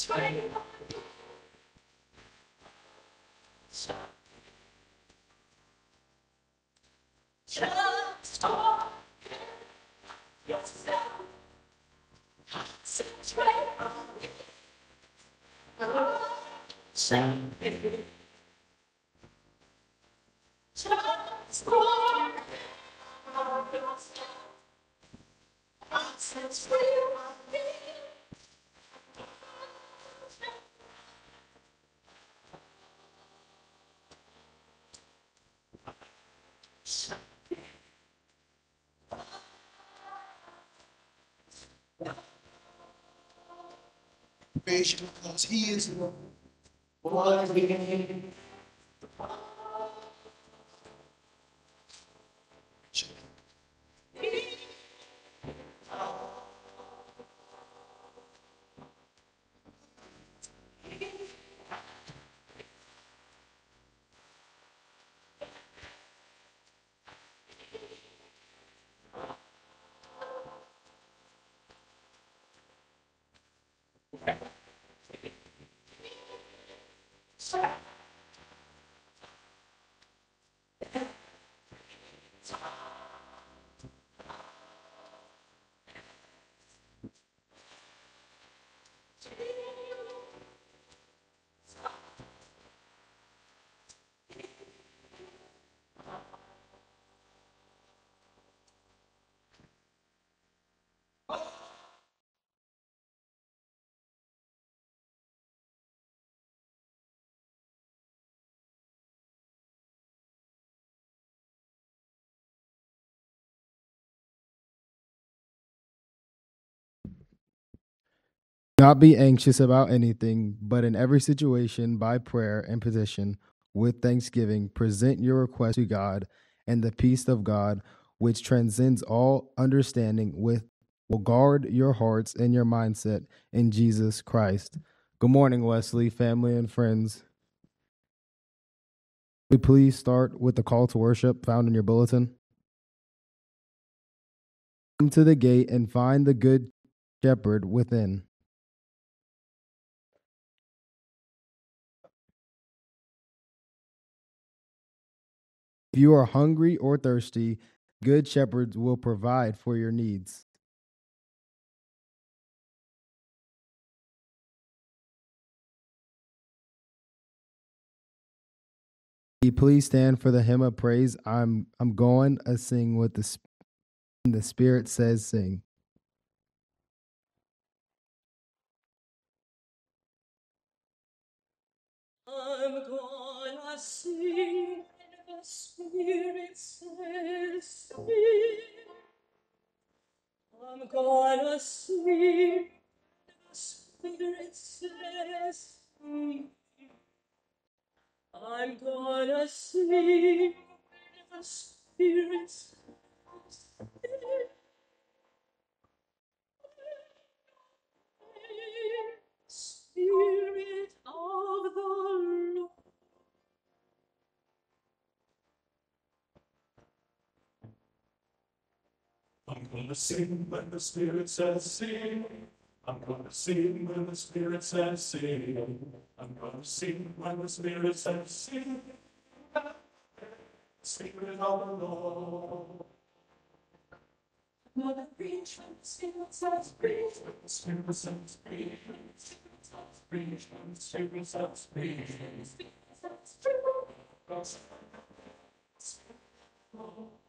Just You because he is Lord. Not be anxious about anything, but in every situation, by prayer and petition, with thanksgiving, present your request to God, and the peace of God, which transcends all understanding, with will guard your hearts and your mindset in Jesus Christ. Good morning, Wesley, family, and friends. We please start with the call to worship found in your bulletin. Come to the gate and find the good shepherd within. If you are hungry or thirsty, good shepherds will provide for your needs. Please stand for the hymn of praise. I'm I'm going to sing what the the Spirit says sing. Spirit says sing. I'm gonna when the Spirit says sing. I'm gonna when the Spirit says sing. Spirit of the Lord. I'm gonna sing when the Spirit says sing. I'm gonna sing when the Spirit says sing. I'm gonna sing when the Spirit says sing. Spirit of the Lord. I'm gonna preach when the Spirit says preach. When the Spirit says preach. Preach when the Spirit says preach. Spirit says preach. The Spirit says pray.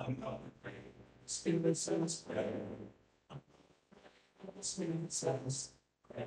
I'm gonna pray. The Spirit says pray. The says pray.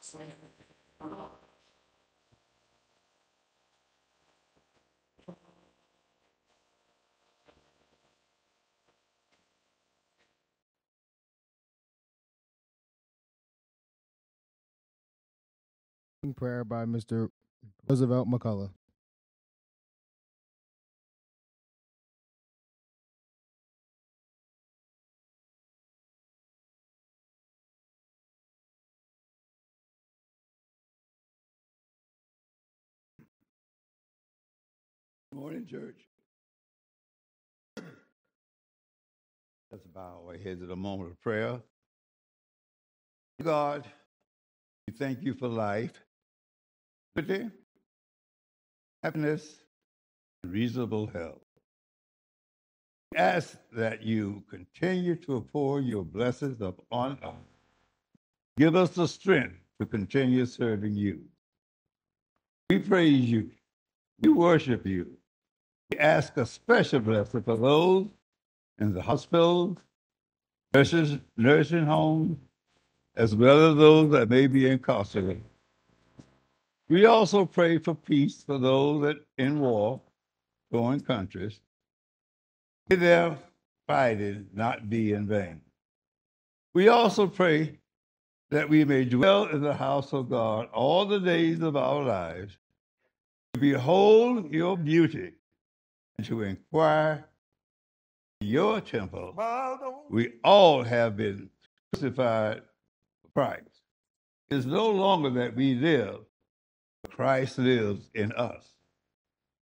Swing. Prayer by Mr. Roosevelt McCullough. Morning, church. Let's bow our heads at a moment of prayer. God, we thank you for life, happiness, and reasonable health. We ask that you continue to pour your blessings upon us. Give us the strength to continue serving you. We praise you. We worship you. We ask a special blessing for those in the hospitals, nurses, nursing homes, as well as those that may be incarcerated. We also pray for peace for those that in war, foreign countries. May their fighting not be in vain. We also pray that we may dwell in the house of God all the days of our lives, to behold your beauty, and to inquire in your temple. We all have been crucified for Christ. It is no longer that we live, Christ lives in us.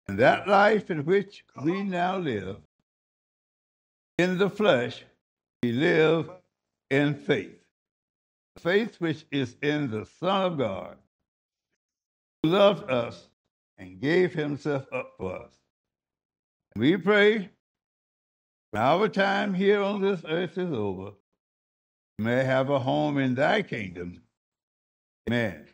And that life in which we now live, in the flesh, we live in faith. Faith which is in the Son of God, who loved us and gave himself up for us. We pray when our time here on this earth is over, may have a home in thy kingdom. Amen.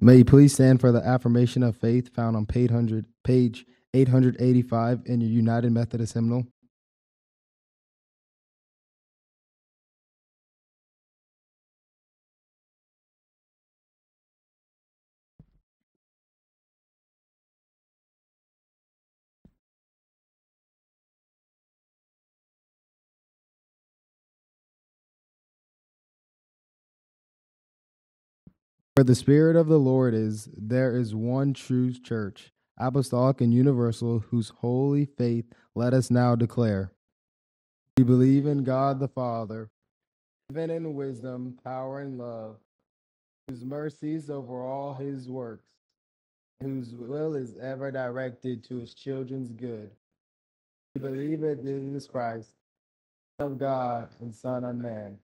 May you please stand for the affirmation of faith found on page 885 in your United Methodist hymnal. Where the Spirit of the Lord is, there is one true church, apostolic and universal, whose holy faith let us now declare. We believe in God the Father, given in wisdom, power, and love, whose mercies over all his works, whose will is ever directed to his children's good. We believe in Jesus Christ, Son of God and Son of Man,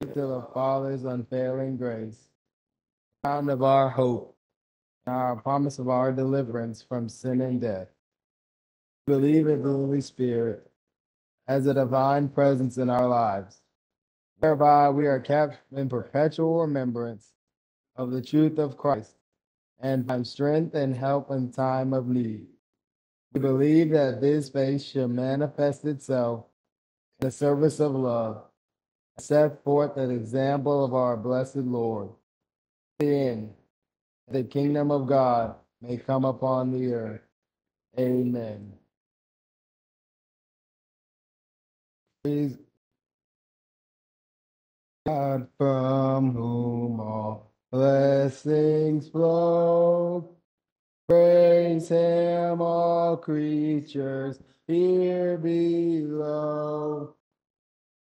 to the Father's unfailing grace, crown of our hope, and our promise of our deliverance from sin and death. We believe in the Holy Spirit as a divine presence in our lives, whereby we are kept in perpetual remembrance of the truth of Christ and find strength and help in time of need. We believe that this faith shall manifest itself in the service of love, set forth an example of our blessed Lord. In the kingdom of God may come upon the earth. Amen. Praise God from whom all blessings flow. Praise him, all creatures here below.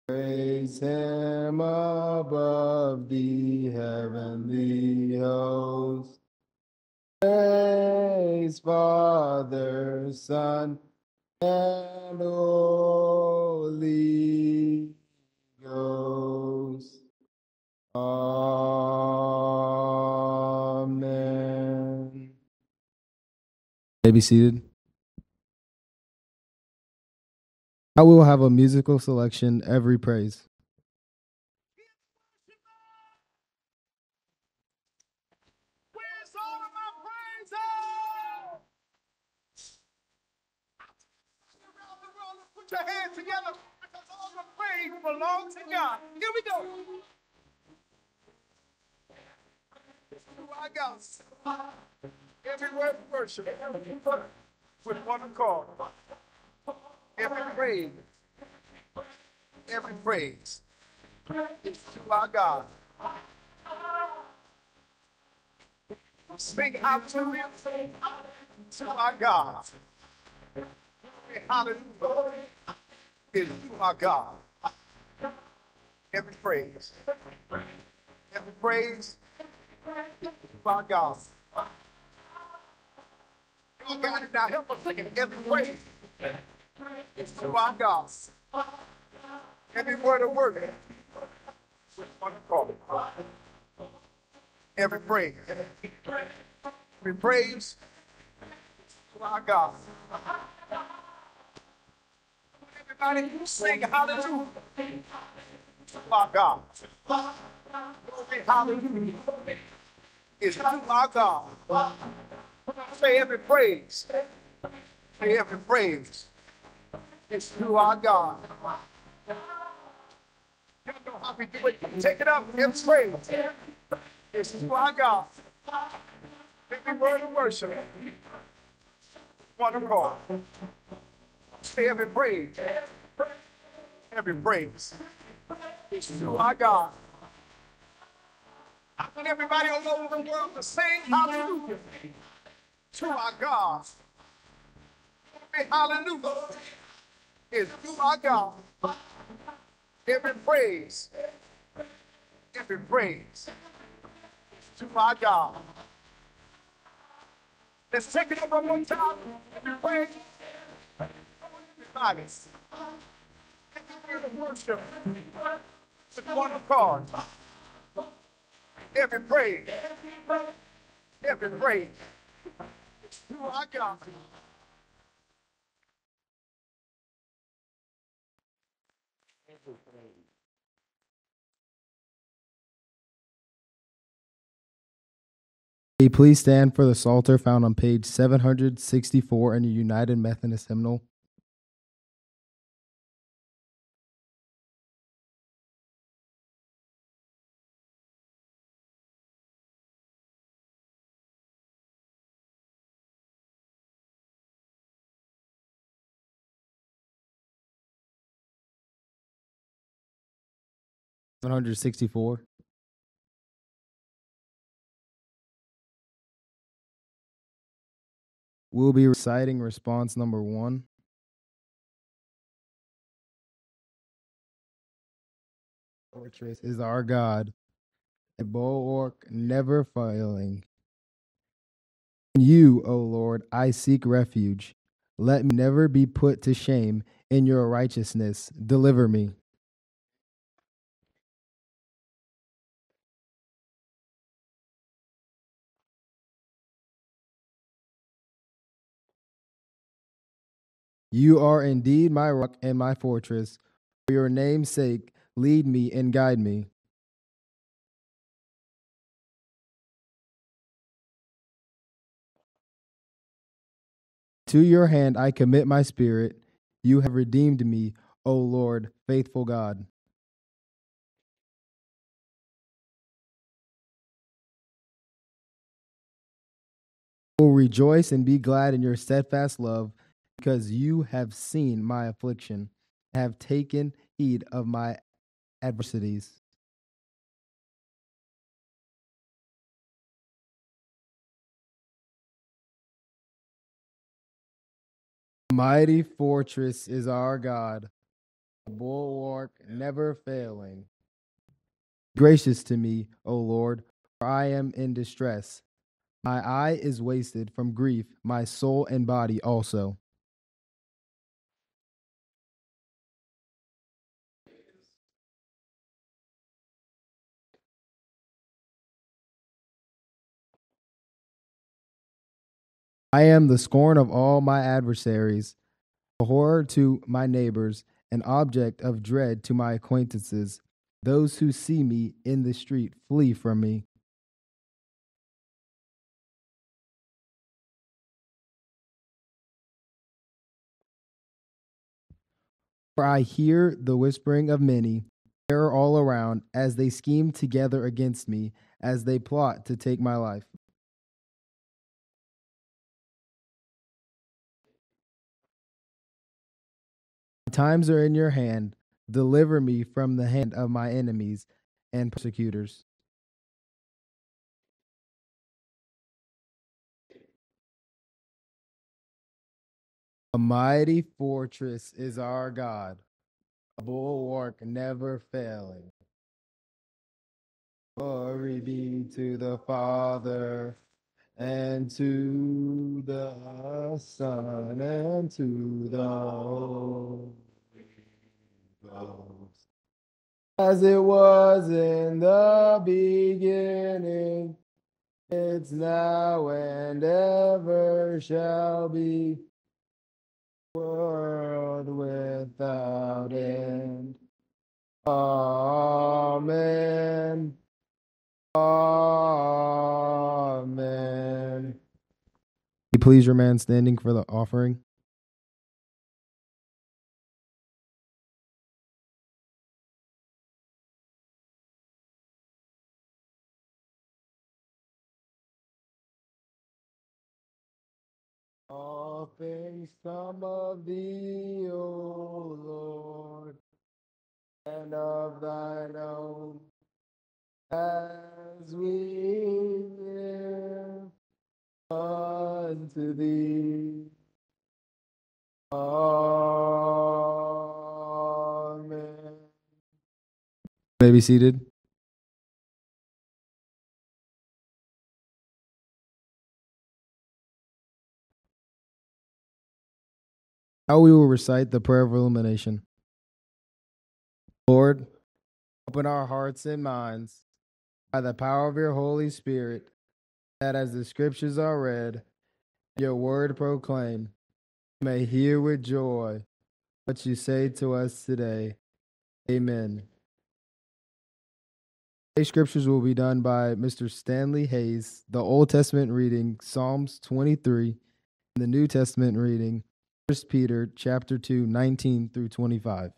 Praise him above the heavenly host. Praise Father, Son, and Holy Ghost. Amen. May be seated. I will have a musical selection every praise. Your hands together because all the praise belongs to God. Here we go. I got? Worship with one accord. Every praise, every praise is to our God. Sing hallelujah to him, to our God. Hallelujah is to our God. Every praise, every praise is to our God. You got it now. Help us sing it. Every praise is to our God. Every word of accord. Every praise. Every praise to our God. Everybody sing hallelujah to our God. Hallelujah is to our God. Say every praise. Say every praise is to our God. You know how we do it. Take it up. Every praise is to our God. Every word of worship. One accord. Say every praise. Every praise is to our God. I want everybody all over the world to sing hallelujah to our God. Hallelujah is to our God. Every praise, every praise is to our God. Let's take it up one more time. Every praise, everybody. Every word of worship with one accord. Every praise, every praise is to our God. Please stand for the Psalter found on page 764 in the United Methodist Hymnal. Seven hundred sixty-four. We'll be reciting response number one. Fortress is our God, a bulwark never failing. In you, O Lord, I seek refuge. Let me never be put to shame. In your righteousness, deliver me. You are indeed my rock and my fortress. For your name's sake, lead me and guide me. To your hand I commit my spirit. You have redeemed me, O Lord, faithful God. Will rejoice and be glad in your steadfast love, because you have seen my affliction, have taken heed of my adversities. Mighty fortress is our God, a bulwark never failing. Gracious to me, O Lord, for I am in distress. My eye is wasted from grief, my soul and body also. I am the scorn of all my adversaries, a horror to my neighbors, an object of dread to my acquaintances. Those who see me in the street flee from me. For I hear the whispering of many, terror all around, as they scheme together against me, as they plot to take my life. Times are in your hand. Deliver me from the hand of my enemies and persecutors. A mighty fortress is our God, a bulwark never failing. Glory be to the Father, and to the Son, and to the Holy Ghost. As it was in the beginning, it's now and ever shall be world without end. Amen. Amen. You please remain standing for the offering. All things come of thee, O Lord, and of thine own, as thee. Amen. May be seated. Now we will recite the prayer of illumination. Lord, open our hearts and minds by the power of your Holy Spirit, that as the scriptures are read, your word proclaim, may hear with joy what you say to us today. Amen. Today's scriptures will be done by Mr. Stanley Hayes, the Old Testament reading, Psalms 23, and the New Testament reading, 1 Peter chapter 2, 19 through 25.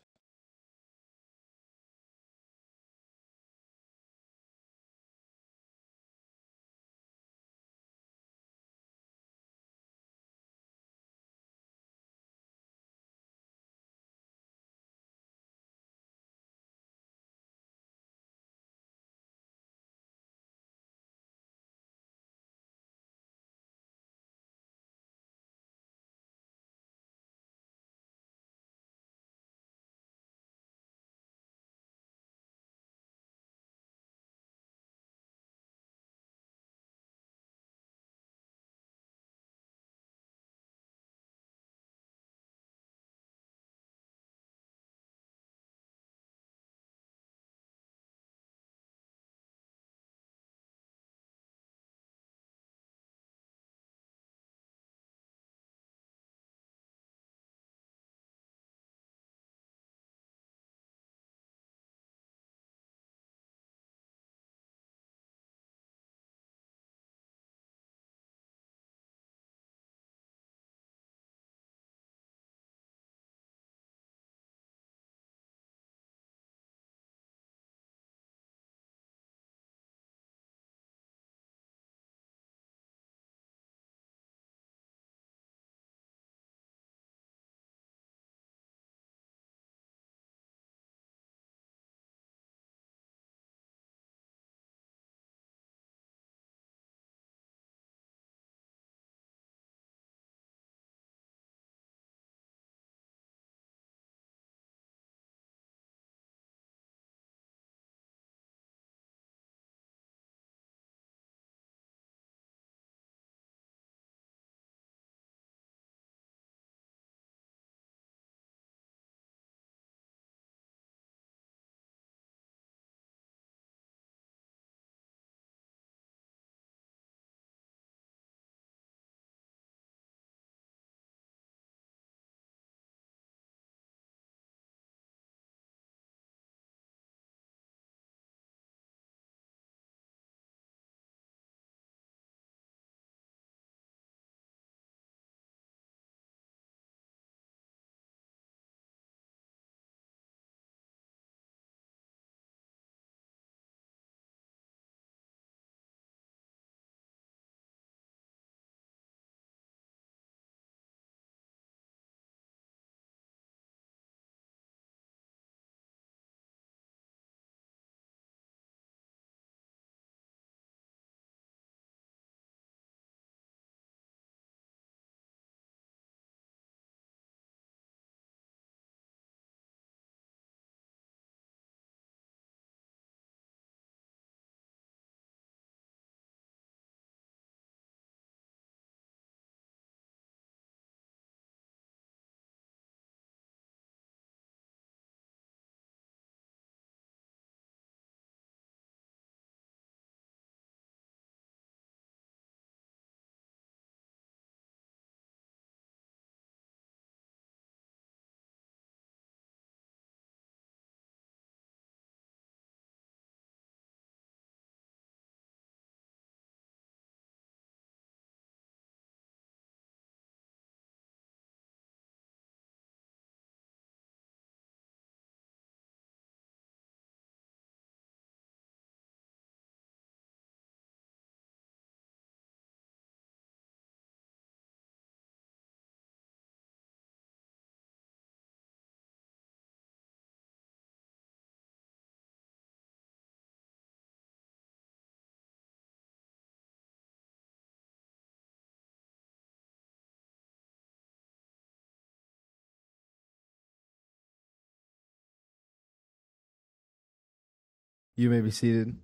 You may be seated.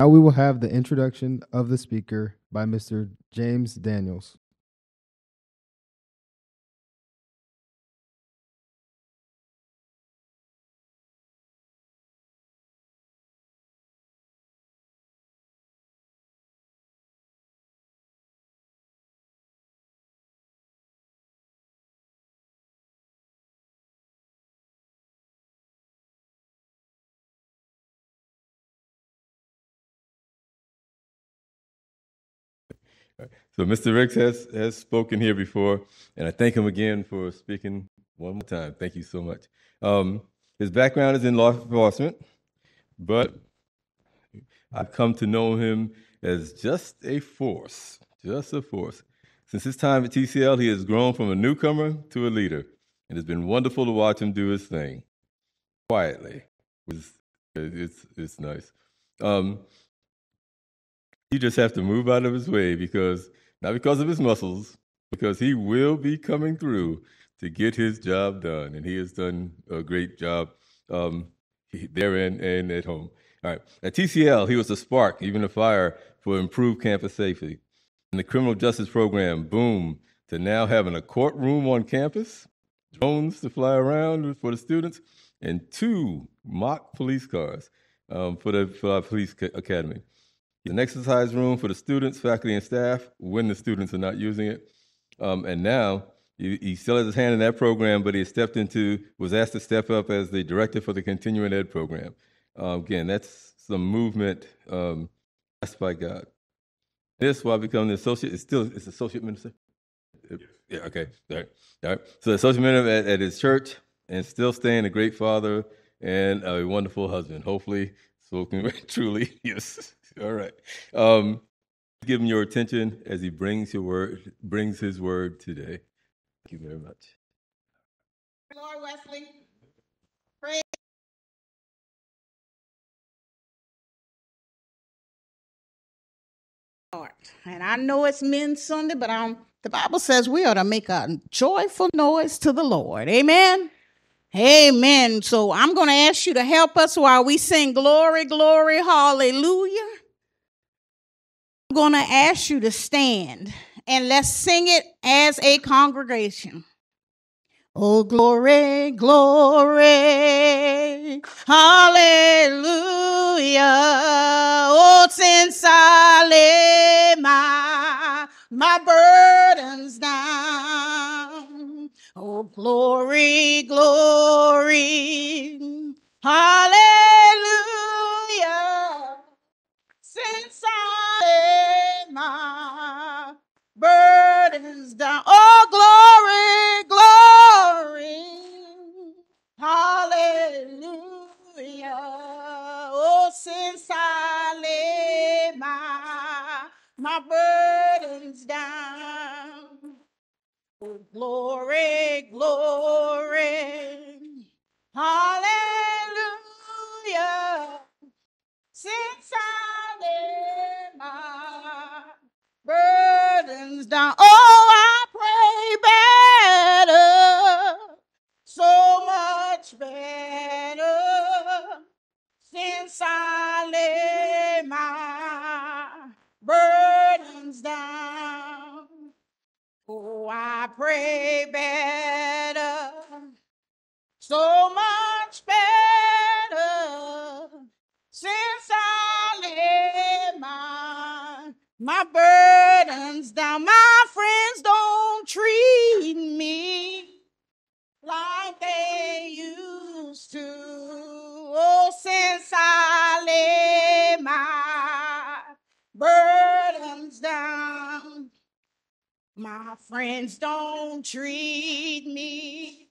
Now we will have the introduction of the speaker by Mr. James Daniels. So Mr. Ricks has, has spoken here before, and I thank him again for speaking one more time. Thank you so much. Um, his background is in law enforcement, but I've come to know him as just a force, just a force. Since his time at TCL, he has grown from a newcomer to a leader, and it's been wonderful to watch him do his thing quietly. It's, it's, it's nice. Um, you just have to move out of his way because, not because of his muscles, because he will be coming through to get his job done. And he has done a great job um, there and, and at home. All right. At TCL, he was a spark, even a fire for improved campus safety. In the criminal justice program, boom, to now having a courtroom on campus, drones to fly around for the students, and two mock police cars um, for, the, for our police academy an exercise room for the students, faculty, and staff when the students are not using it. Um, and now he, he, still has his hand in that program, but he stepped into, was asked to step up as the director for the continuing ed program. Uh, again, that's some movement um, blessed by God. This while becoming the associate, it's still it's associate minister. Yeah, okay, all right, all right. So associate minister at, at his church, and still staying a great father and a wonderful husband. Hopefully, spoken truly, yes. All right. Um, give him your attention as he brings your word, brings his word today. Thank you very much. Lord Wesley. And I know it's Men's Sunday, but I'm, the Bible says we ought to make a joyful noise to the Lord. Amen. Amen. So I'm going to ask you to help us while we sing glory, glory, hallelujah. I'm going to ask you to stand and let's sing it as a congregation. Oh, glory, glory, hallelujah. Oh, since I lay my, my burdens down. Oh, glory, glory, hallelujah. My burdens down. Oh, glory, glory. Hallelujah. Oh, since I lay my, my burdens down. Oh, glory, glory. Hallelujah. Since I lay my burdens down. Oh, I pray better, so much better, since I lay my burdens down. Oh, I pray better, so much better, since I my burdens down. My friends don't treat me like they used to. Oh, since I lay my burdens down, my friends don't treat me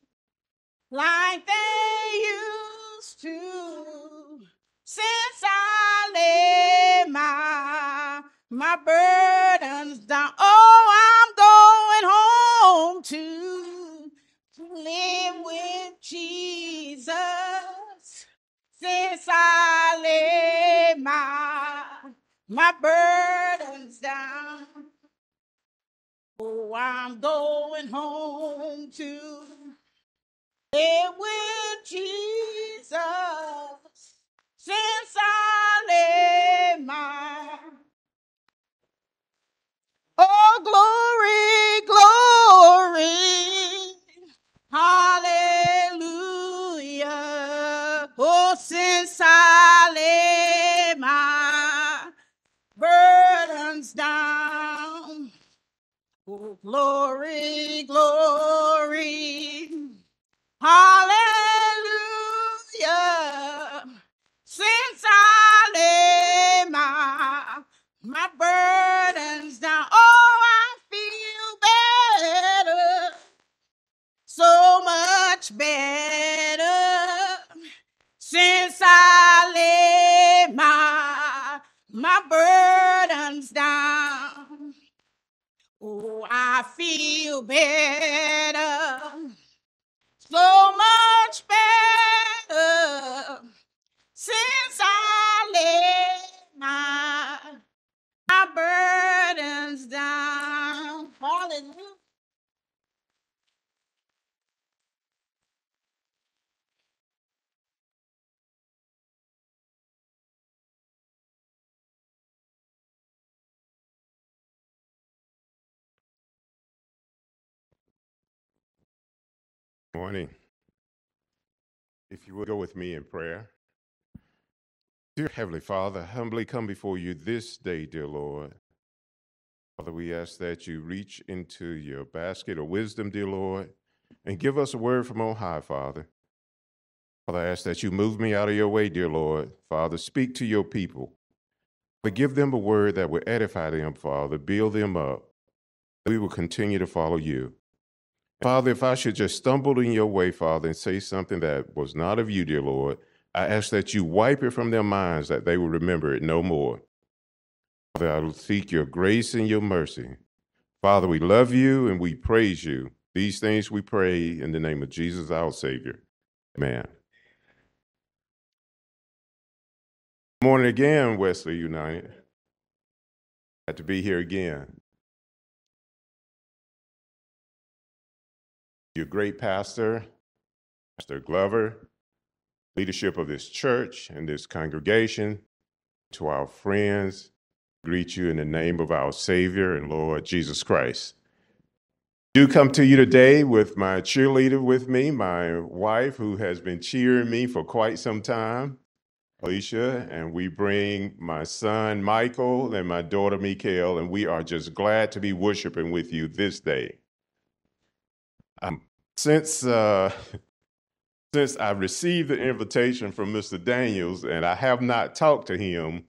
like they used to. Since I lay my my burdens down. Oh, I'm going home to, live with Jesus. Since I lay my, my burdens down. Oh, I'm going home to, It with Jesus since I lay my Oh glory, glory. Hallelujah. Oh, since I lay my burdens down. Oh, glory, glory. Hallelujah. Since I lay my, my burdens much better. Since I laid my, my burdens down, oh, I feel better so much better since I laid my, my burdens Morning. If you would go with me in prayer. Dear Heavenly Father, humbly come before you this day, dear Lord. Father, we ask that you reach into your basket of wisdom, dear Lord, and give us a word from on high, Father. Father, I ask that you move me out of your way, dear Lord. Father, speak to your people. But give them a word that will edify them, Father, build them up. We will continue to follow you. Father, if I should just stumble in your way, Father, and say something that was not of you, dear Lord, I ask that you wipe it from their minds that they will remember it no more. Father, I will seek your grace and your mercy. Father, we love you and we praise you. These things we pray in the name of Jesus, our Savior. Amen. Good morning again, Wesley United. Glad to be here again. Your great pastor, Pastor Glover, leadership of this church and this congregation, to our friends, greet you in the name of our Savior and Lord Jesus Christ. Do come to you today with my cheerleader with me, my wife, who has been cheering me for quite some time, Alicia, and we bring my son Michael and my daughter Mikael, and we are just glad to be worshiping with you this day. Um, since uh, since I received the invitation from Mr. Daniels, and I have not talked to him,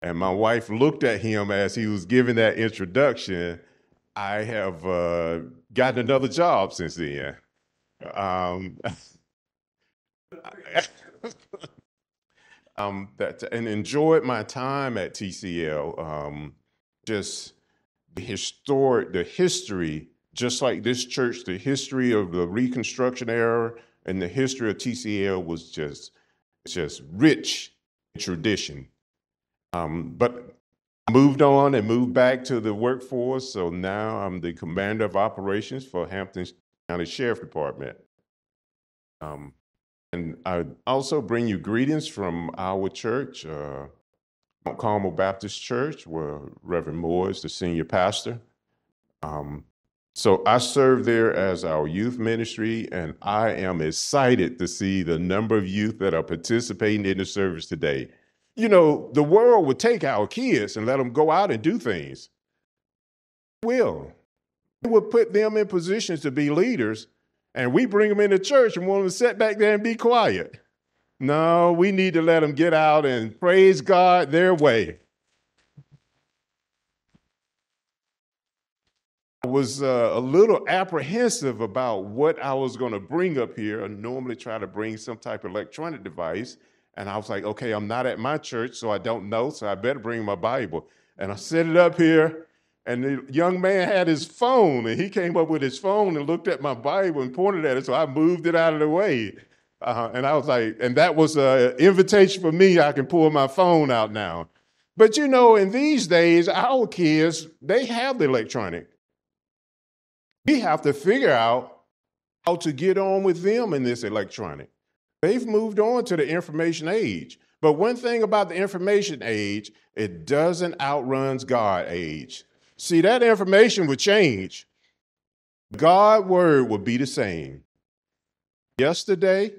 and my wife looked at him as he was giving that introduction, I have uh, gotten another job since then. Um, um, that and enjoyed my time at TCL. Um, just the historic, the history, just like this church, the history of the Reconstruction era and the history of TCL was just, just rich tradition. Um, but I moved on and moved back to the workforce. So now I'm the commander of operations for Hampton County Sheriff Department. Um, and I also bring you greetings from our church, uh, Mount Carmel Baptist Church, where Reverend Moore is the senior pastor. Um, so I serve there as our youth ministry, and I am excited to see the number of youth that are participating in the service today. You know, the world would take our kids and let them go out and do things. Will. It would put them in positions to be leaders, and we bring them into church and want them to sit back there and be quiet. No, we need to let them get out and praise God their way. I was uh, a little apprehensive about what I was going to bring up here. I normally try to bring some type of electronic device. And I was like, okay, I'm not at my church, so I don't know, so I better bring my Bible. And I set it up here, and the young man had his phone, and he came up with his phone and looked at my Bible and pointed at it, so I moved it out of the way. Uh, and I was like, and that was an invitation for me. I can pull my phone out now. But you know, in these days, our kids, they have the electronic. We have to figure out how to get on with them in this electronic. They've moved on to the information age. But one thing about the information age, it doesn't outruns God age. See, that information would change. God word would be the same. Yesterday,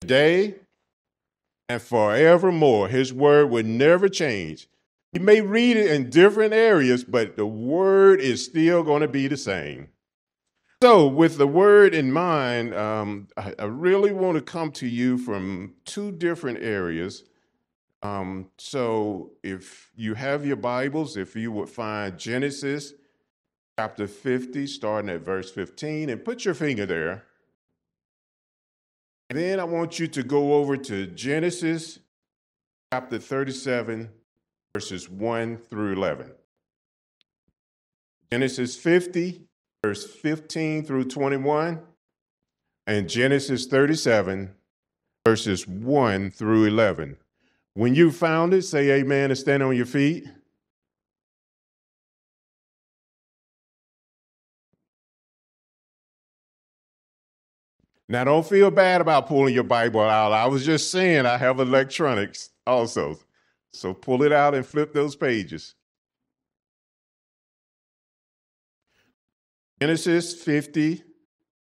today, and forevermore. His word would never change. You may read it in different areas, but the word is still going to be the same. So, with the word in mind, um, I, I, really want to come to you from two different areas. Um, so, if you have your Bibles, if you would find Genesis chapter 50, starting at verse 15, and put your finger there. Then I want you to go over to Genesis chapter 37, verses 1 through 11. Genesis 50, verse 15 through 21, and Genesis 37, verses 1 through 11. When you found it, say amen and stand on your feet. Now, don't feel bad about pulling your Bible out. I was just saying I have electronics also. So pull it out and flip those pages. Genesis 50,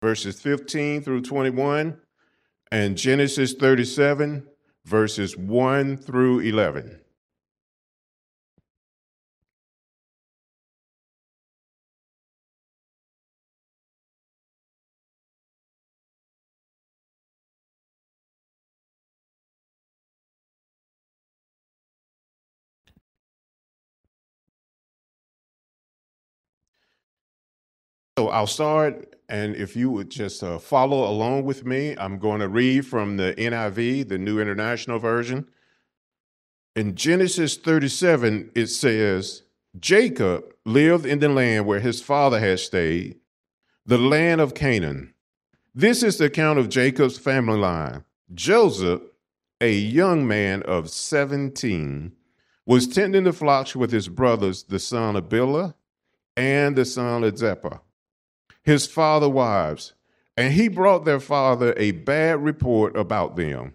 verses 15 through 21, and Genesis 37, verses 1 through 11. So I'll start, and if you would just uh, follow along with me, I'm going to read from the NIV, the New International Version. In Genesis 37, it says, Jacob lived in the land where his father had stayed, the land of Canaan. This is the account of Jacob's family line. Joseph, a young man of 17, was tending the flocks with his brothers, the son of Bilhah and the son of Zilpah his father wives, and he brought their father a bad report about them.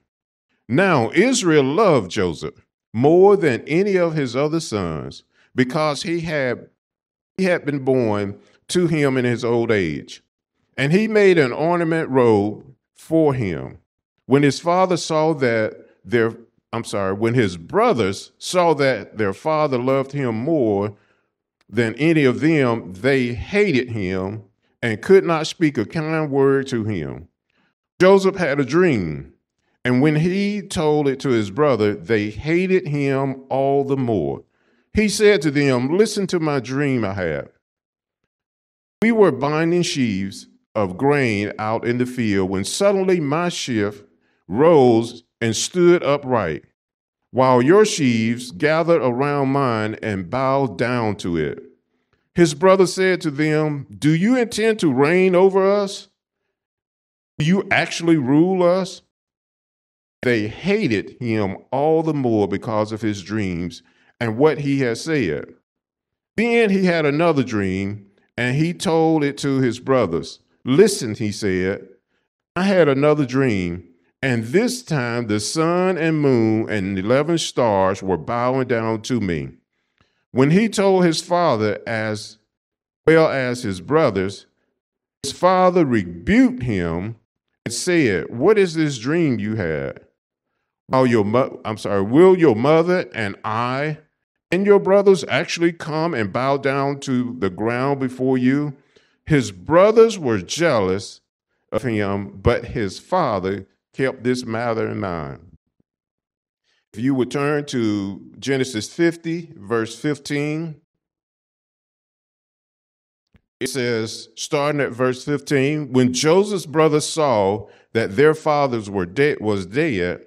Now Israel loved Joseph more than any of his other sons, because he had he had been born to him in his old age. And he made an ornament robe for him. When his father saw that their I'm sorry, when his brothers saw that their father loved him more than any of them, they hated him and could not speak a kind word to him. Joseph had a dream, and when he told it to his brother, they hated him all the more. He said to them, Listen to my dream I had. We were binding sheaves of grain out in the field when suddenly my sheaf rose and stood upright, while your sheaves gathered around mine and bowed down to it. His brother said to them, Do you intend to reign over us? Do you actually rule us? They hated him all the more because of his dreams and what he had said. Then he had another dream, and he told it to his brothers. Listen, he said, I had another dream, and this time the sun and moon and 11 stars were bowing down to me. When he told his father as well as his brothers, his father rebuked him and said, What is this dream you had? While your mo- I'm sorry, will your mother and I and your brothers actually come and bow down to the ground before you? His brothers were jealous of him, but his father kept this matter in mind. If you would turn to Genesis 50, verse 15, it says, starting at verse 15, when Joseph's brothers saw that their fathers were dead was dead,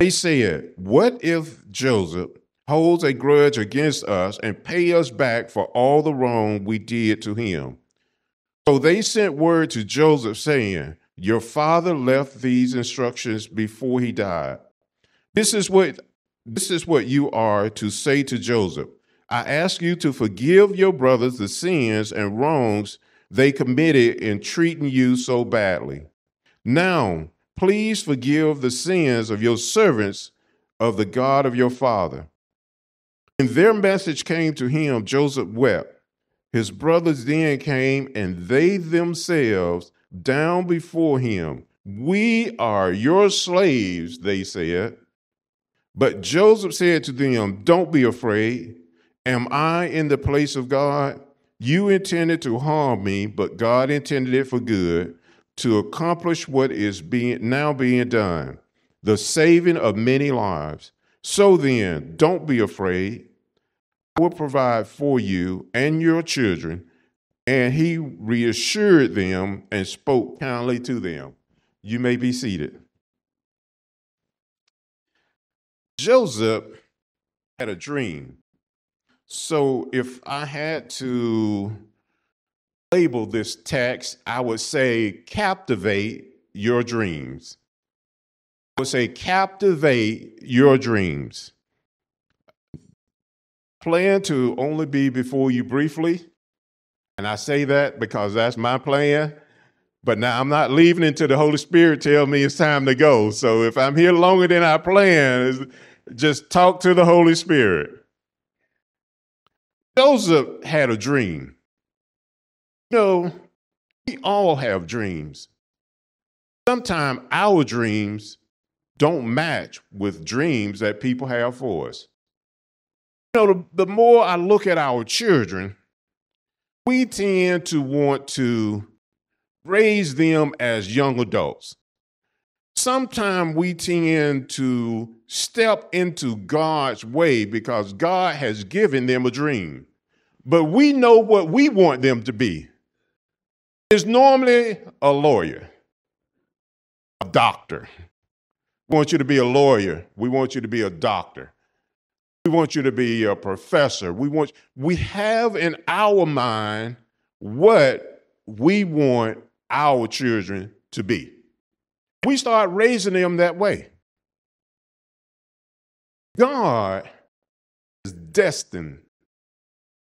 they said, What if Joseph holds a grudge against us and pay us back for all the wrong we did to him? So they sent word to Joseph saying, Your father left these instructions before he died. This is what this is what you are to say to Joseph. I ask you to forgive your brothers the sins and wrongs they committed in treating you so badly. Now, please forgive the sins of your servants of the God of your father. When their message came to him, Joseph wept. His brothers then came and they themselves down before him. We are your slaves, they said. But Joseph said to them, Don't be afraid. Am I in the place of God? You intended to harm me, but God intended it for good to accomplish what is being now being done, the saving of many lives. So then, don't be afraid. I will provide for you and your children. And he reassured them and spoke kindly to them. You may be seated. Joseph had a dream. So if I had to label this text, I would say captivate your dreams. I would say captivate your dreams. Plan to only be before you briefly. And I say that because that's my plan. But now I'm not leaving until the Holy Spirit tells me it's time to go. So if I'm here longer than I plan, just talk to the Holy Spirit. Joseph had a dream. You know, we all have dreams. Sometimes our dreams don't match with dreams that people have for us. You know, the, the more I look at our children, we tend to want to raise them as young adults. Sometimes we tend to step into God's way because God has given them a dream. But we know what we want them to be. It's normally a lawyer, a doctor. We want you to be a lawyer. We want you to be a doctor. We want you to be a professor. We want we have in our mind what we want our children to be. We start raising them that way. God is destined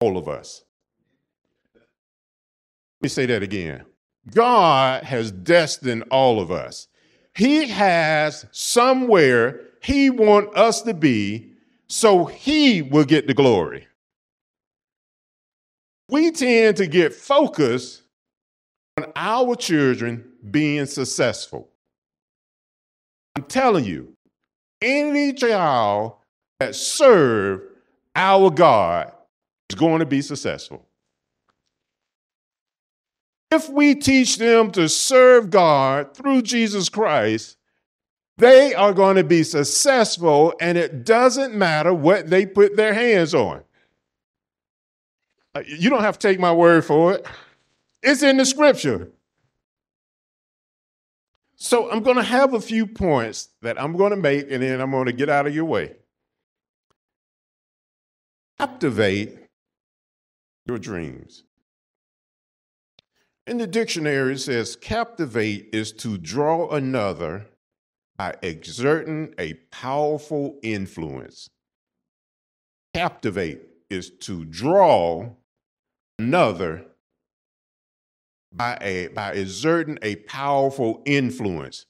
all of us. Let me say that again. God has destined all of us. He has somewhere he want us to be so he will get the glory. We tend to get focused our children being successful. I'm telling you, any child that serve our God is going to be successful. If we teach them to serve God through Jesus Christ, they are going to be successful, and it doesn't matter what they put their hands on. Uh, you don't have to take my word for it, it's in the scripture. So I'm going to have a few points that I'm going to make, and then I'm going to get out of your way. Captivate your dreams. In the dictionary, it says captivate is to draw another by exerting a powerful influence. Captivate is to draw another by, a, by exerting a powerful influence.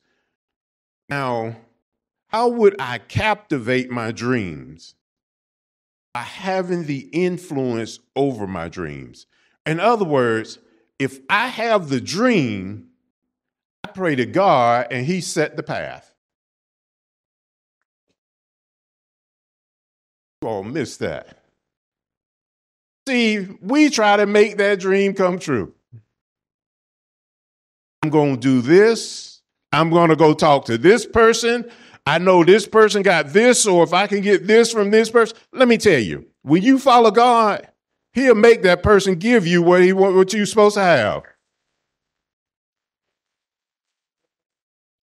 Now, how would I captivate my dreams? By having the influence over my dreams. In other words, if I have the dream, I pray to God and He set the path. You all miss that. See, we try to make that dream come true. I'm going to do this. I'm going to go talk to this person. I know this person got this, or if I can get this from this person. Let me tell you, when you follow God, He'll make that person give you what he what you're supposed to have.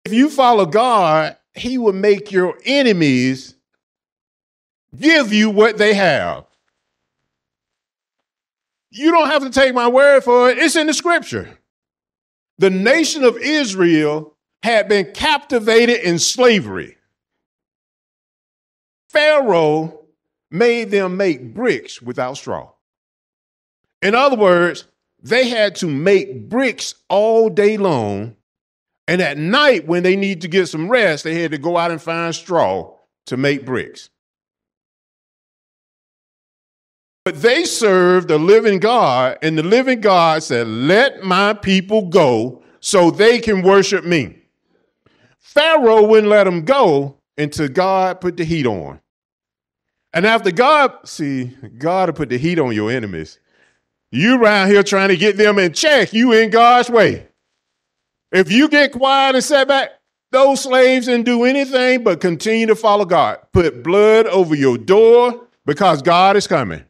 If you follow God, He will make your enemies give you what they have. You don't have to take my word for it, it's in the scripture. The nation of Israel had been captivated in slavery. Pharaoh made them make bricks without straw. In other words, they had to make bricks all day long. And at night, when they need to get some rest, they had to go out and find straw to make bricks. But they served the living God, and the living God said, Let my people go so they can worship me. Pharaoh wouldn't let them go until God put the heat on. And after God, see, God will put the heat on your enemies. You around here trying to get them in check, you in God's way. If you get quiet and set back, those slaves didn't do anything but continue to follow God. Put blood over your door because God is coming.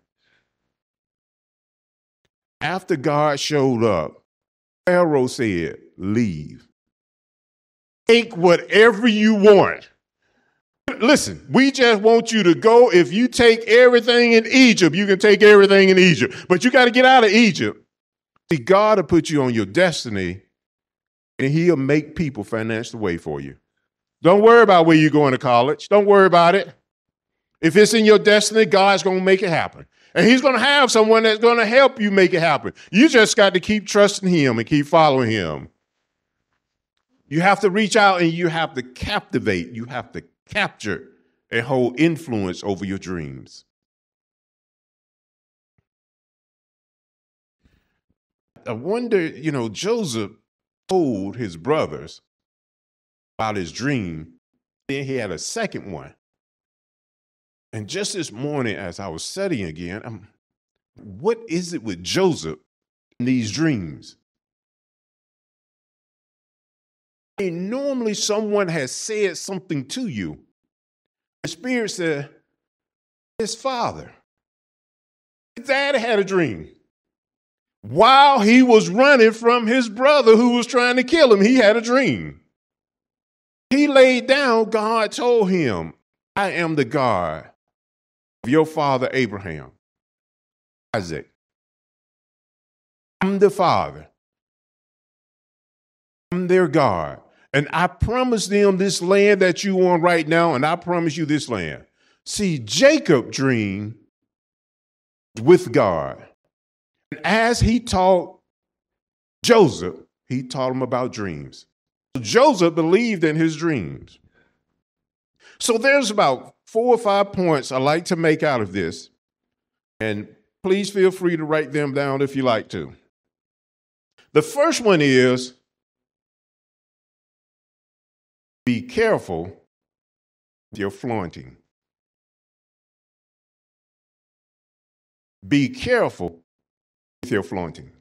After God showed up, Pharaoh said, Leave. Take whatever you want. Listen, we just want you to go. If you take everything in Egypt, you can take everything in Egypt. But you got to get out of Egypt. See, God will put you on your destiny and He'll make people finance the way for you. Don't worry about where you're going to college. Don't worry about it. If it's in your destiny, God's going to make it happen. And He's going to have someone that's going to help you make it happen. You just got to keep trusting Him and keep following Him. You have to reach out and you have to captivate. You have to capture and hold influence over your dreams. I wonder, you know, Joseph told his brothers about his dream. Then he had a second one. And just this morning, as I was studying again, I'm, what is it with Joseph in these dreams? I mean, normally someone has said something to you. The Spirit said, his father. His dad had a dream. While he was running from his brother who was trying to kill him, he had a dream. He laid down, God told him, I am the God of your father Abraham, Isaac. I'm the father. I'm their God. And I promise them this land that you on right now, and I promise you this land. See, Jacob dreamed with God. And as he taught Joseph, he taught him about dreams. Joseph believed in his dreams. So there's about four or five points I like to make out of this. And please feel free to write them down if you like to. The first one is be careful with your flaunting. Be careful with your flaunting.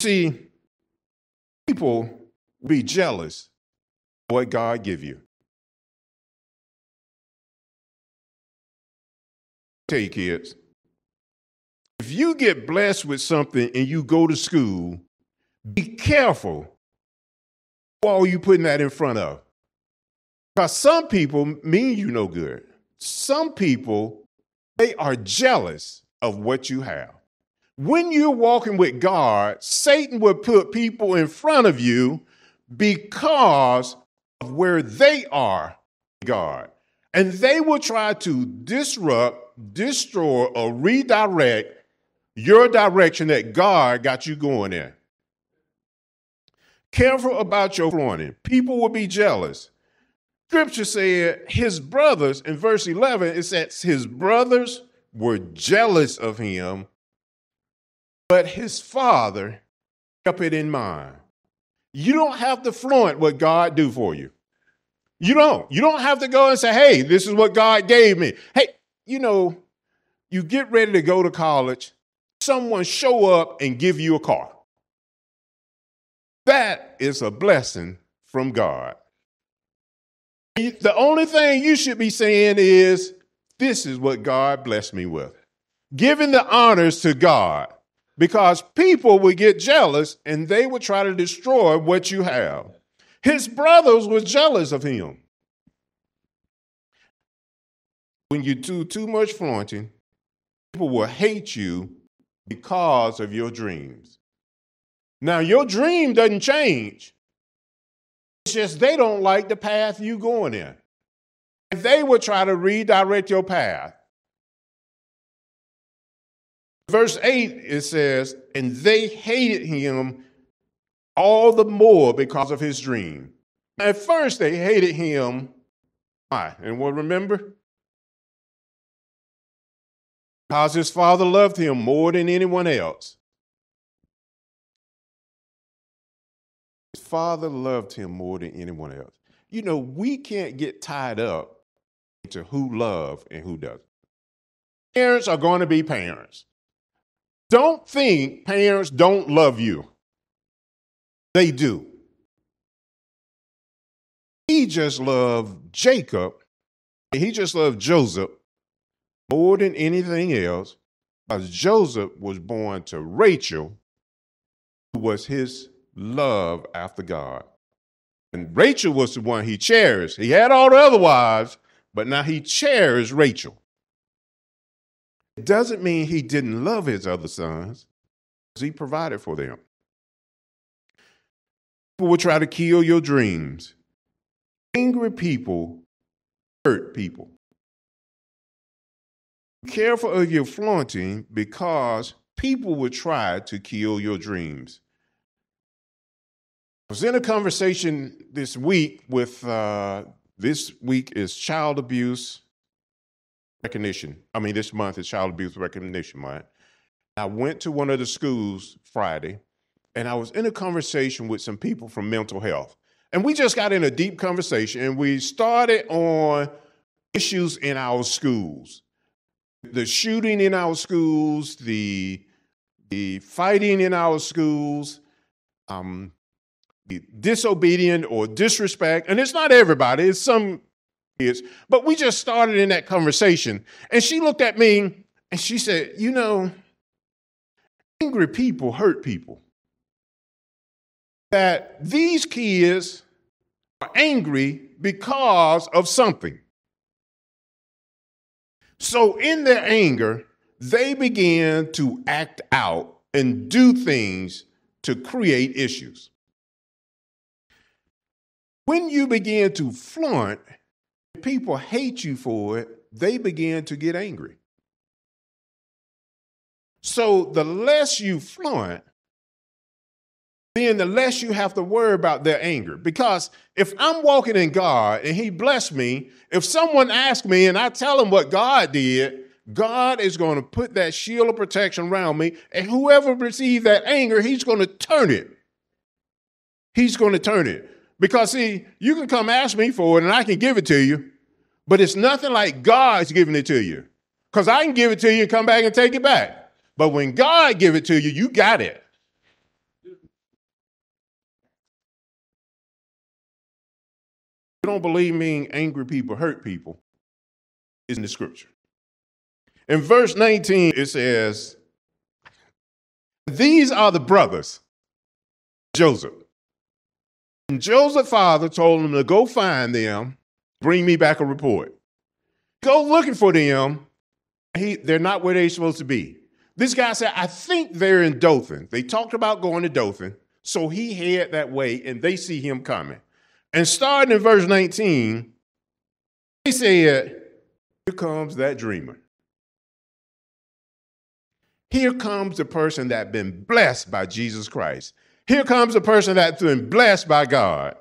See, people be jealous of what God give you. Tell you kids, if you get blessed with something and you go to school, be careful what are you putting that in front of? Because some people mean you no good. Some people, they are jealous of what you have. When you're walking with God, Satan will put people in front of you because of where they are, God. And they will try to disrupt, destroy, or redirect your direction that God got you going in. Careful about your flaunting. People will be jealous. Scripture said his brothers, in verse 11, it says his brothers were jealous of him, but his father kept it in mind. You don't have to flaunt what God do for you. You don't. You don't have to go and say, hey, this is what God gave me. Hey, you know, you get ready to go to college, someone show up and give you a car. That is a blessing from God. The only thing you should be saying is, This is what God blessed me with. Giving the honors to God because people would get jealous and they would try to destroy what you have. His brothers were jealous of him. When you do too much flaunting, people will hate you because of your dreams. Now, your dream doesn't change. It's just they don't like the path you going in. And they will try to redirect your path. Verse 8, it says, And they hated him all the more because of his dream. At first, they hated him. Why? Anyone remember? Because his father loved him more than anyone else. His father loved him more than anyone else. You know, we can't get tied up to who love and who doesn't. Parents are going to be parents. Don't think parents don't love you. They do. He just loved Jacob. He just loved Joseph more than anything else because Joseph was born to Rachel, who was his love after God. And Rachel was the one he cherished. He had all the other wives, but now he cherished Rachel. It doesn't mean he didn't love his other sons, because he provided for them. People will try to kill your dreams. Angry people hurt people. Careful of your flaunting because people will try to kill your dreams. I was in a conversation this week with, uh, this week is child abuse recognition. I mean, this month is child abuse recognition month. I went to one of the schools Friday and I was in a conversation with some people from mental health. And we just got in a deep conversation and we started on issues in our schools. The shooting in our schools, the the fighting in our schools, um, the disobedient or disrespect, and it's not everybody, it's some kids, but we just started in that conversation. And she looked at me and she said, You know, angry people hurt people that these kids are angry because of something. So, in their anger, they began to act out and do things to create issues. When you begin to flaunt, people hate you for it, they begin to get angry. So, the less you flaunt, then the less you have to worry about their anger. Because if I'm walking in God and He blessed me, if someone asks me and I tell them what God did, God is going to put that shield of protection around me, and whoever receives that anger, He's going to turn it. He's going to turn it. Because, see, you can come ask me for it and I can give it to you, but it's nothing like God's giving it to you. Because I can give it to you and come back and take it back. But when God give it to you, you got it. You don't believe me, angry people hurt people, is in the scripture. In verse 19, it says, These are the brothers, Joseph. And Joseph's father told him to go find them, bring me back a report. Go looking for them. He, they're not where they're supposed to be. This guy said, I think they're in Dothan. They talked about going to Dothan. So he head that way and they see him coming. And starting in verse 19, he said, Here comes that dreamer. Here comes the person that has been blessed by Jesus Christ. Here comes the person that's been blessed by God.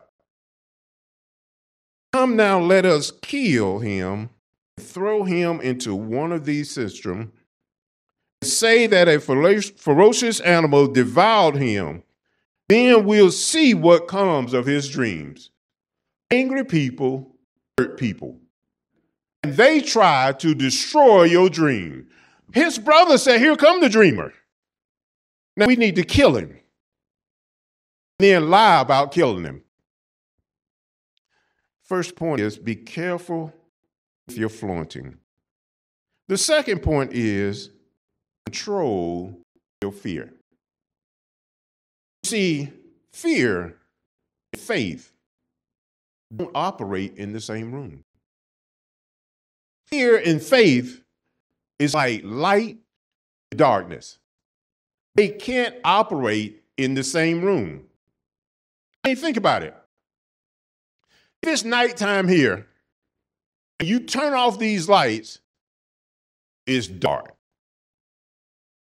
Come now, let us kill him, throw him into one of these cisterns, say that a ferocious animal devoured him. Then we'll see what comes of his dreams. Angry people hurt people. And they try to destroy your dream. His brother said, Here come the dreamer. Now we need to kill him. Then lie about killing him. First point is be careful with your flaunting. The second point is control your fear. See, fear, faith don't operate in the same room. Fear and faith is like light and darkness. They can't operate in the same room. I mean, think about it. If it's nighttime here, you turn off these lights, it's dark.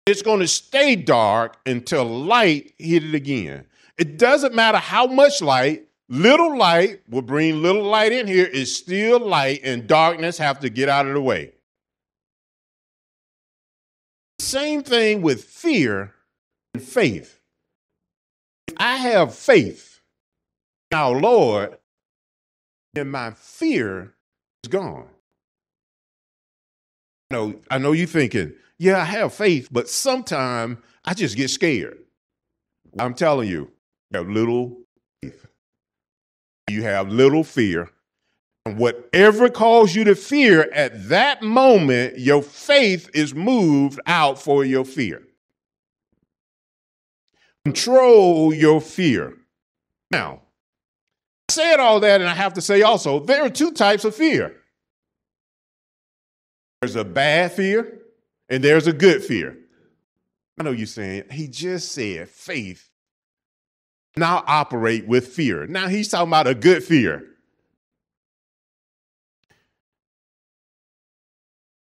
It's going to stay dark until light hit it again. It doesn't matter how much light, little light will bring little light in here. It's still light, and darkness have to get out of the way. Same thing with fear and faith. If I have faith in our Lord, then my fear is gone. I know, I know you're thinking, yeah, I have faith, but sometimes I just get scared. I'm telling you, have little. You have little fear. And whatever caused you to fear at that moment, your faith is moved out for your fear. Control your fear. Now, I said all that, and I have to say also, there are two types of fear there's a bad fear, and there's a good fear. I know you're saying, he just said faith. Now operate with fear. Now he's talking about a good fear.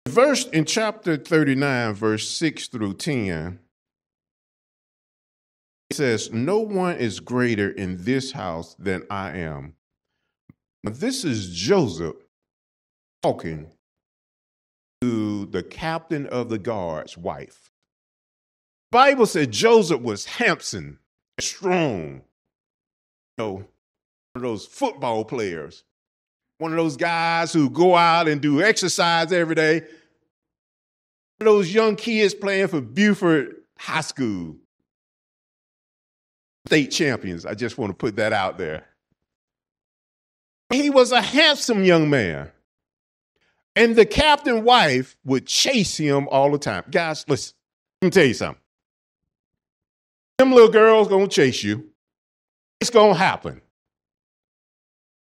Verse in chapter 39, verse 6 through 10, it says, No one is greater in this house than I am. This is Joseph talking to the captain of the guard's wife. Bible said Joseph was handsome, strong, you know, one of those football players, one of those guys who go out and do exercise every day, those young kids playing for Beaufort High School, state champions. I just want to put that out there. He was a handsome young man. And the captain wife would chase him all the time. Guys, listen, let me tell you something. Them little girls gonna chase you. It's gonna happen.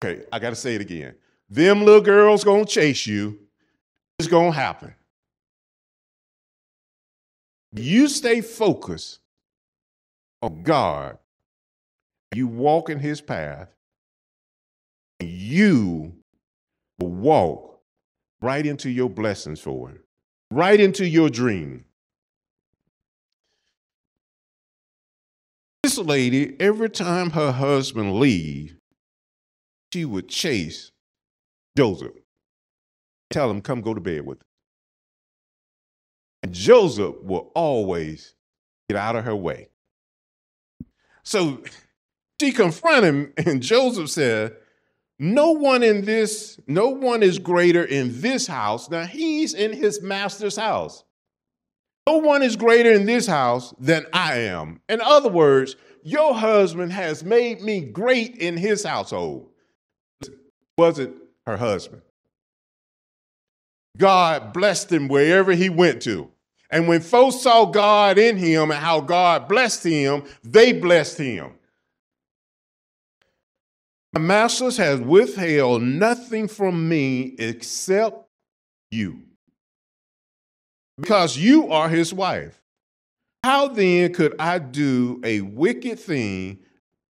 Okay, I gotta say it again. Them little girls gonna chase you. It's gonna happen. You stay focused on God. You walk in his path. You walk right into your blessings for him, right into your dream. This lady, every time her husband leave, she would chase Joseph, tell him, come go to bed with her. And Joseph will always get out of her way. So she confronted him, and Joseph said, No one in this, no one is greater in this house. Now he's in his master's house. No one is greater in this house than I am. In other words, your husband has made me great in his household. Wasn't her husband. God blessed him wherever he went to. And when folks saw God in him and how God blessed him, they blessed him. My masters has withheld nothing from me except you because you are his wife. How then could I do a wicked thing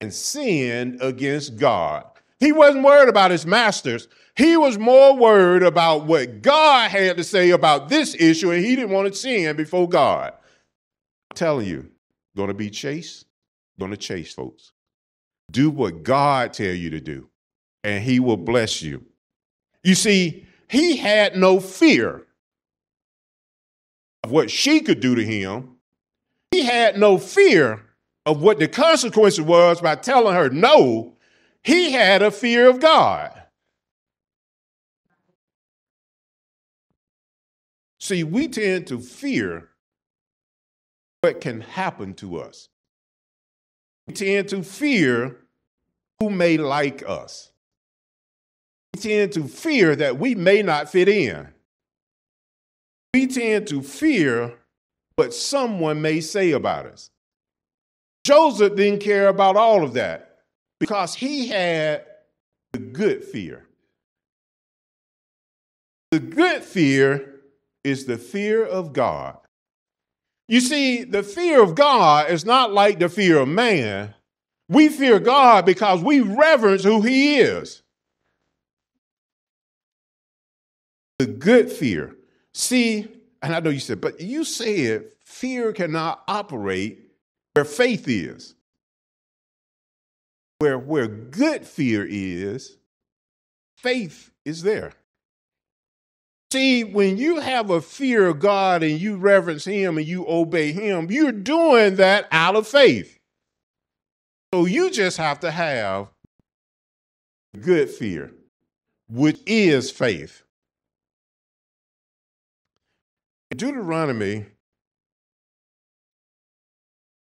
and sin against God? He wasn't worried about his masters. He was more worried about what God had to say about this issue, and he didn't want to sin before God. I'm telling you, going to be chased, going to chase folks. Do what God tell you to do, and he will bless you. You see, he had no fear of what she could do to him. He had no fear of what the consequences was by telling her no. He had a fear of God. See, we tend to fear what can happen to us. We tend to fear who may like us. We tend to fear that we may not fit in. We tend to fear what someone may say about us. Joseph didn't care about all of that because he had the good fear. The good fear is the fear of God. You see, the fear of God is not like the fear of man. We fear God because we reverence who he is. The good fear. See, and I know you said, but you said fear cannot operate where faith is. Where, where good fear is, faith is there. See, when you have a fear of God and you reverence Him and you obey Him, you're doing that out of faith. So you just have to have good fear, which is faith. Deuteronomy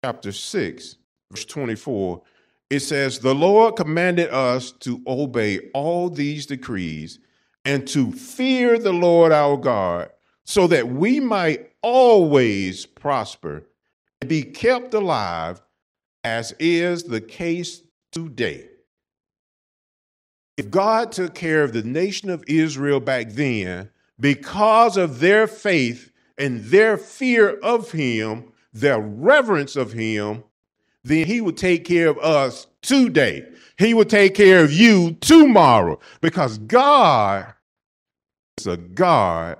chapter 6, verse 24, it says, The Lord commanded us to obey all these decrees and to fear the Lord our God, so that we might always prosper and be kept alive, as is the case today. If God took care of the nation of Israel back then because of their faith and their fear of Him, their reverence of Him, then He would take care of us today. He would take care of you tomorrow because God is a God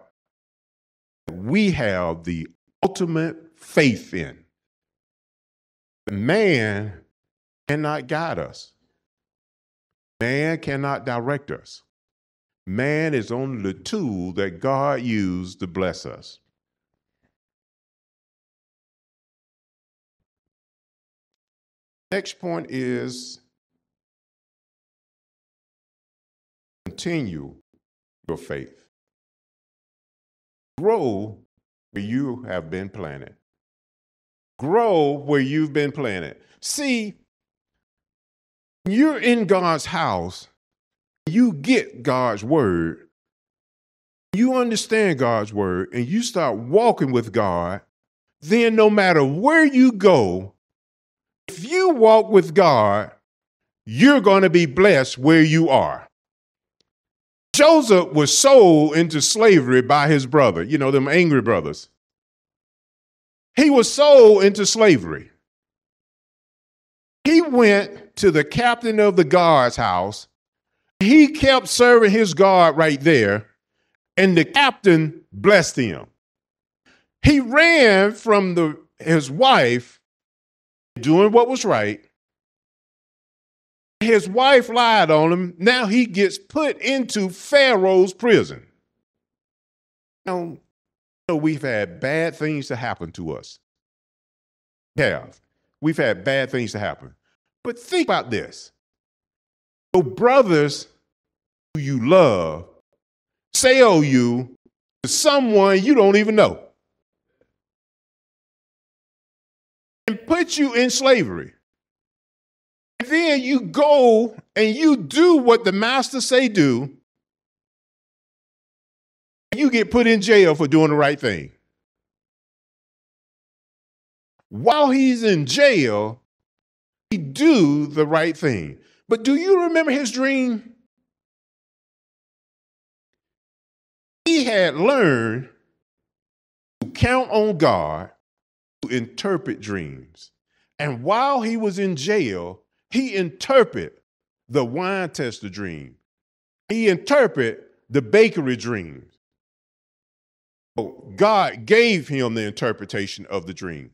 we have the ultimate faith in. Man cannot guide us. Man cannot direct us. Man is only the tool that God used to bless us. Next point is continue your faith. Grow where you have been planted. Grow where you've been planted. See, you're in God's house, you get God's word, you understand God's word, and you start walking with God, then no matter where you go, if you walk with God, you're going to be blessed where you are. Joseph was sold into slavery by his brother, you know, them angry brothers. He was sold into slavery. He went to the captain of the guard's house. He kept serving his guard right there, and the captain blessed him. He ran from the, his wife doing what was right. His wife lied on him. Now he gets put into Pharaoh's prison. Now, know we've had bad things to happen to us. Have. We've had bad things to happen. But think about this. Your brothers who you love sell oh you to someone you don't even know and put you in slavery. And then you go and you do what the master say do, you get put in jail for doing the right thing. While he's in jail, he do the right thing. But do you remember his dream? He had learned to count on God interpret dreams. And while he was in jail, he interpret the wine tester dream. He interpret the bakery dreams. God gave him the interpretation of the dream.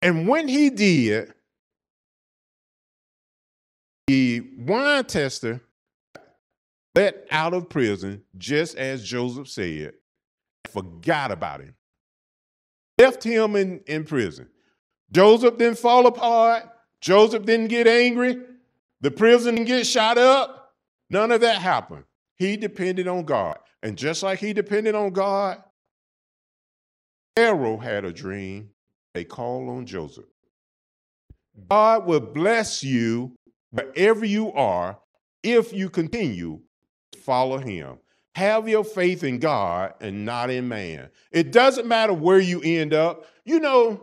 And when he did, the wine tester let out of prison, just as Joseph said, forgot about him, left him in, in prison. Joseph didn't fall apart. Joseph didn't get angry. The prison didn't get shot up. None of that happened. He depended on God. And just like he depended on God, Pharaoh had a dream. They called on Joseph. God will bless you wherever you are if you continue to follow him. Have your faith in God and not in man. It doesn't matter where you end up. You know,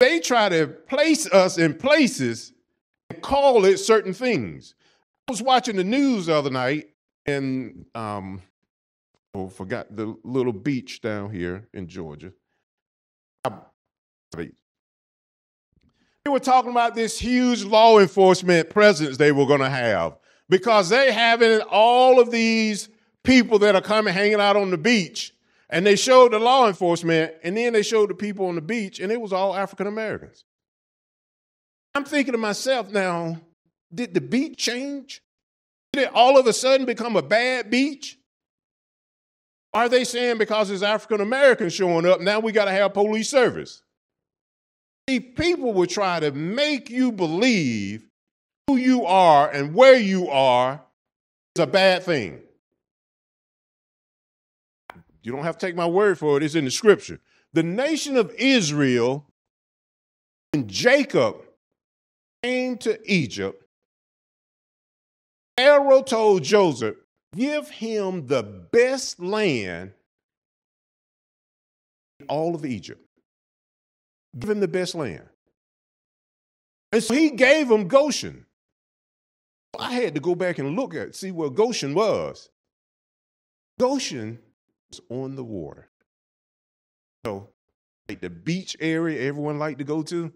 they try to place us in places and call it certain things. I was watching the news the other night and um oh, forgot the little beach down here in Georgia. They were talking about this huge law enforcement presence they were going to have because they having all of these people that are coming hanging out on the beach And they showed the law enforcement, and then they showed the people on the beach, and it was all African Americans. I'm thinking to myself now, did the beach change? Did it all of a sudden become a bad beach? Are they saying because it's African Americans showing up, now we got to have police service? See, people will try to make you believe who you are and where you are is a bad thing. You don't have to take my word for it, it's in the scripture. The nation of Israel, when Jacob came to Egypt, Pharaoh told Joseph, Give him the best land in all of Egypt. Give him the best land. And so he gave him Goshen. I had to go back and look at see where Goshen was. Goshen on the water. So, like the beach area everyone liked to go to.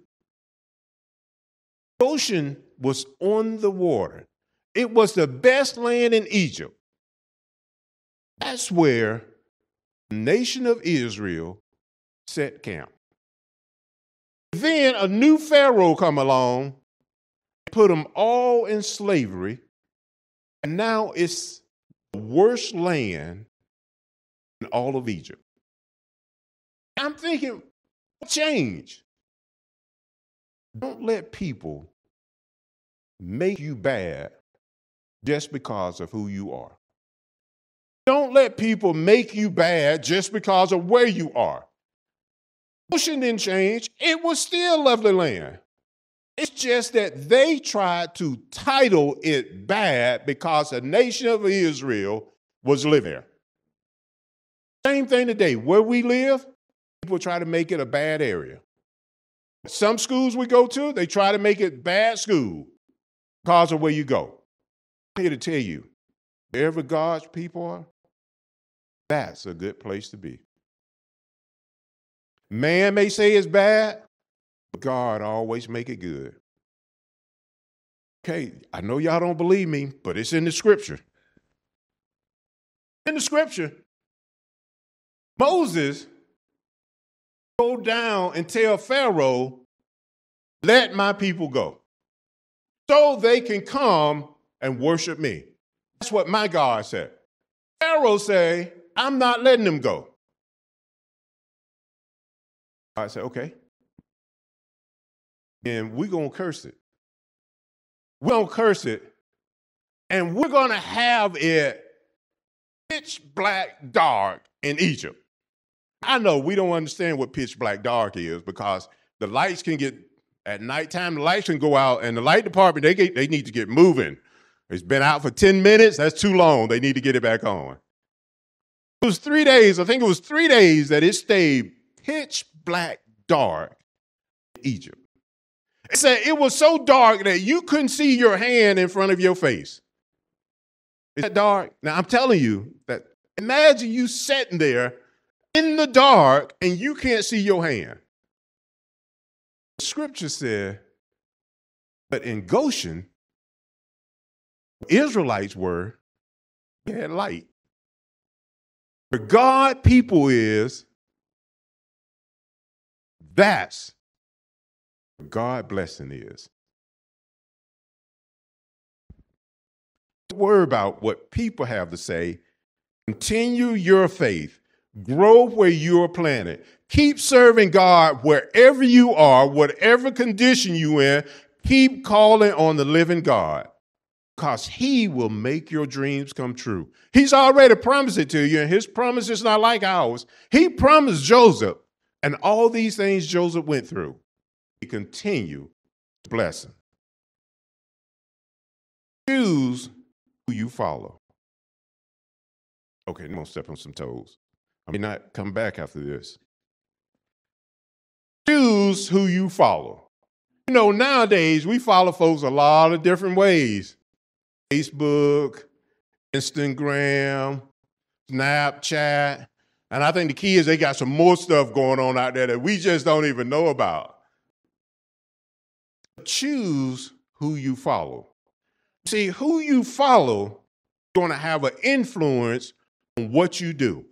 Goshen was on the water. It was the best land in Egypt. That's where the nation of Israel set camp. Then a new Pharaoh come along, put them all in slavery, and now it's the worst land in all of Egypt. I'm thinking, change? Don't let people make you bad just because of who you are. Don't let people make you bad just because of where you are. Goshen didn't change. It was still lovely land. It's just that they tried to title it bad because the nation of Israel was living there. Same thing today. Where we live, people try to make it a bad area. Some schools we go to, they try to make it bad school because of where you go. I'm here to tell you, wherever God's people are, that's a good place to be. Man may say it's bad, but God always make it good. Okay, I know y'all don't believe me, but it's in the scripture. In the scripture, Moses go down and tell Pharaoh, let my people go. So they can come and worship me. That's what my God said. Pharaoh say, I'm not letting them go. I said, okay. And we're going to curse it. We're going to curse it. And we're going to have it pitch black dark in Egypt. I know we don't understand what pitch black dark is because the lights can get, at nighttime, the lights can go out, and the light department, they, get, they need to get moving. It's been out for 10 minutes. That's too long. They need to get it back on. It was three days, I think it was three days that it stayed pitch black dark in Egypt. It said it was so dark that you couldn't see your hand in front of your face. Is that dark? Now I'm telling you that imagine you sitting there in the dark and you can't see your hand. Scripture said, but in Goshen, Israelites were, they had light. Where God people is, that's God blessing is. Don't worry about what people have to say. Continue your faith. Grow where you are planted. Keep serving God wherever you are, whatever condition you in. Keep calling on the living God because he will make your dreams come true. He's already promised it to you, and his promise is not like ours. He promised Joseph, and all these things Joseph went through, he continue to bless him. Choose who you follow. Okay, I'm gonna step on some toes. I may not come back after this. Choose who you follow. You know, nowadays we follow folks a lot of different ways. Facebook, Instagram, Snapchat. And I think the key is they got some more stuff going on out there that we just don't even know about. Choose who you follow. See, who you follow is going to have an influence on what you do.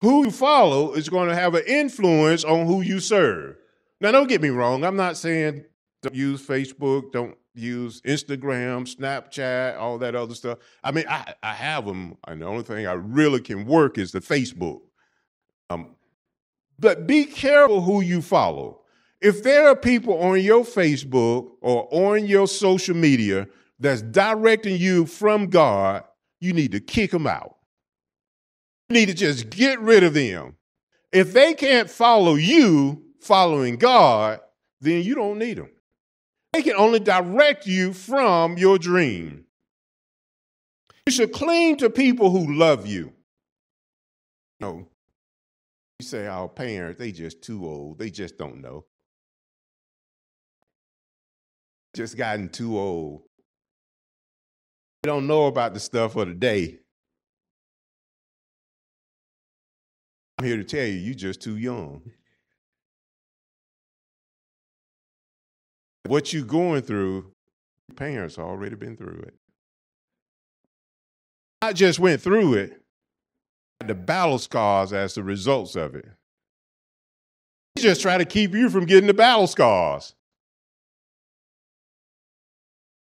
Who you follow is going to have an influence on who you serve. Now, don't get me wrong. I'm not saying don't use Facebook, don't use Instagram, Snapchat, all that other stuff. I mean, I, I have them, and the only thing I really can work is the Facebook. Um, but be careful who you follow. If there are people on your Facebook or on your social media that's directing you from God, you need to kick them out. You need to just get rid of them. If they can't follow you following God, then you don't need them. They can only direct you from your dream. You should cling to people who love you. No. You say our parents, they just too old. They just don't know. Just gotten too old. They don't know about the stuff of the day. I'm here to tell you, you're just too young. What you're going through, your parents already been through it. I just went through it, the battle scars as the results of it. He just try to keep you from getting the battle scars.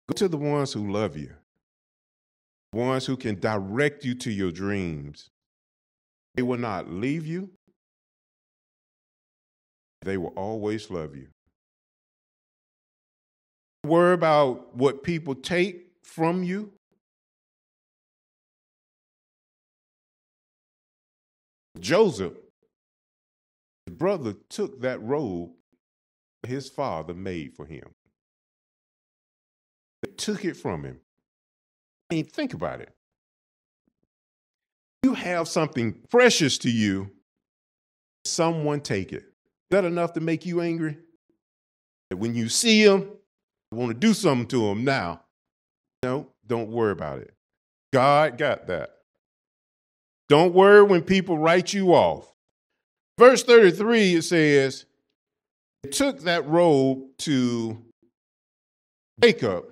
Go to the ones who love you, ones who can direct you to your dreams. They will not leave you, they will always love you. Worry about what people take from you. Joseph, his brother took that robe his father made for him. They took it from him. I mean, think about it. You have something precious to you, someone take it. Is that enough to make you angry? When you see them, I want to do something to them now. No, don't worry about it. God got that. Don't worry when people write you off. Verse 33, it says, It took that robe to Jacob.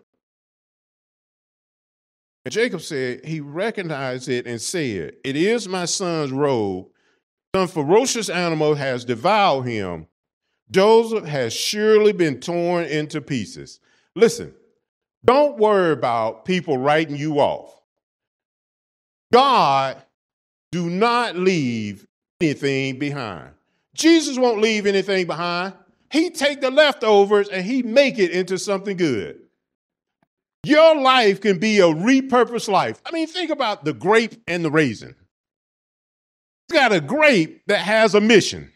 And Jacob said, He recognized it and said, It is my son's robe. Some ferocious animal has devoured him. Joseph has surely been torn into pieces. Listen, don't worry about people writing you off. God do not leave anything behind. Jesus won't leave anything behind. He take the leftovers and he make it into something good. Your life can be a repurposed life. I mean, think about the grape and the raisin. You got a grape that has a mission.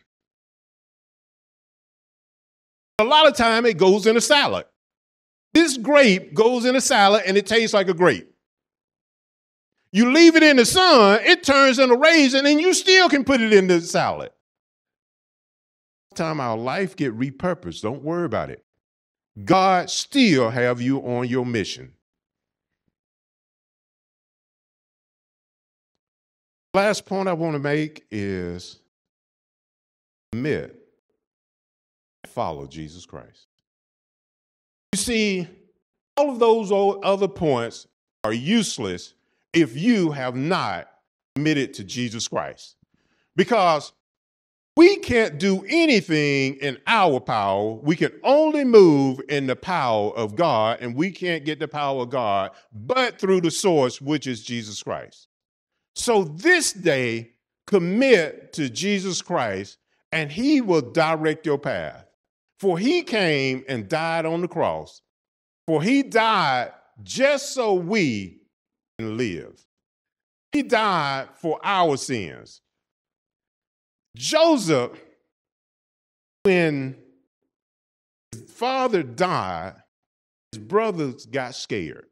A lot of time it goes in a salad. This grape goes in a salad and it tastes like a grape. You leave it in the sun, it turns into a raisin, and you still can put it in the salad. Time our life get repurposed. Don't worry about it. God still have you on your mission. Last point I want to make is admit, follow Jesus Christ. You see, all of those other points are useless if you have not committed to Jesus Christ. Because we can't do anything in our power. We can only move in the power of God, and we can't get the power of God but through the source, which is Jesus Christ. So this day, commit to Jesus Christ, and he will direct your path. For he came and died on the cross. For he died just so we can live. He died for our sins. Joseph, when his father died, his brothers got scared.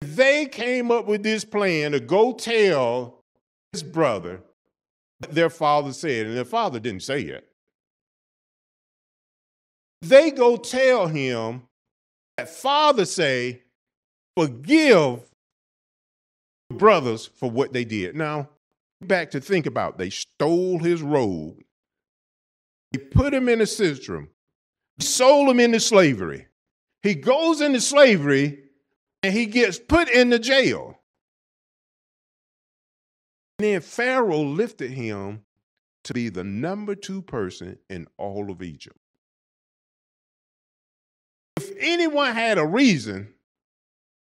They came up with this plan to go tell his brother their father said, and their father didn't say it. They go tell him that father say, forgive the brothers for what they did. Now, back to think about they stole his robe. He put him in a cistern sold him into slavery. He goes into slavery and he gets put in the jail. And then Pharaoh lifted him to be the number two person in all of Egypt. If anyone had a reason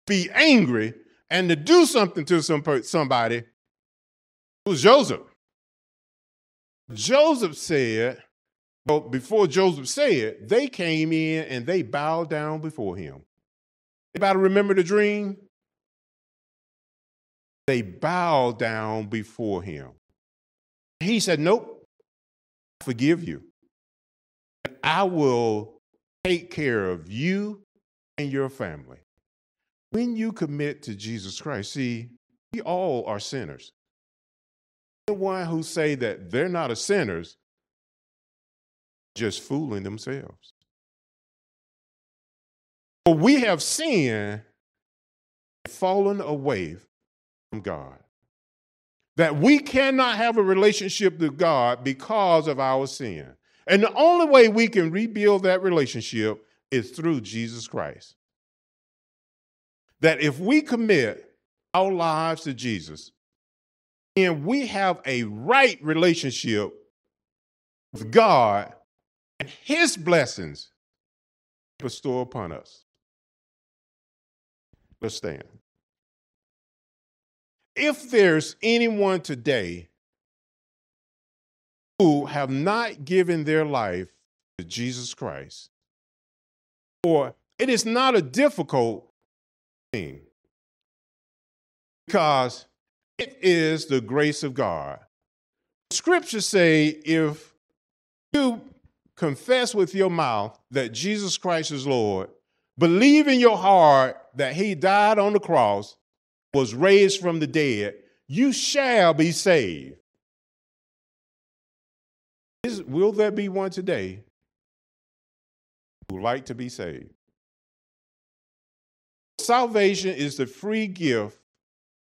to be angry and to do something to some somebody, it was Joseph. Joseph said, well, before Joseph said, they came in and they bowed down before him. Anybody remember the dream? They bowed down before him. He said, Nope, I forgive you. I will take care of you and your family. When you commit to Jesus Christ, see, we all are sinners. Anyone who say that they're not a sinners, just fooling themselves. For we have sinned, fallen away from God. That we cannot have a relationship with God because of our sin. And the only way we can rebuild that relationship is through Jesus Christ. That if we commit our lives to Jesus, and we have a right relationship with God and His blessings bestow upon us. Let's stand. If there's anyone today who have not given their life to Jesus Christ, or it is not a difficult thing because it is the grace of God. Scriptures say if you confess with your mouth that Jesus Christ is Lord, believe in your heart that he died on the cross, was raised from the dead, you shall be saved. Is, will there be one today who would like to be saved? Salvation is the free gift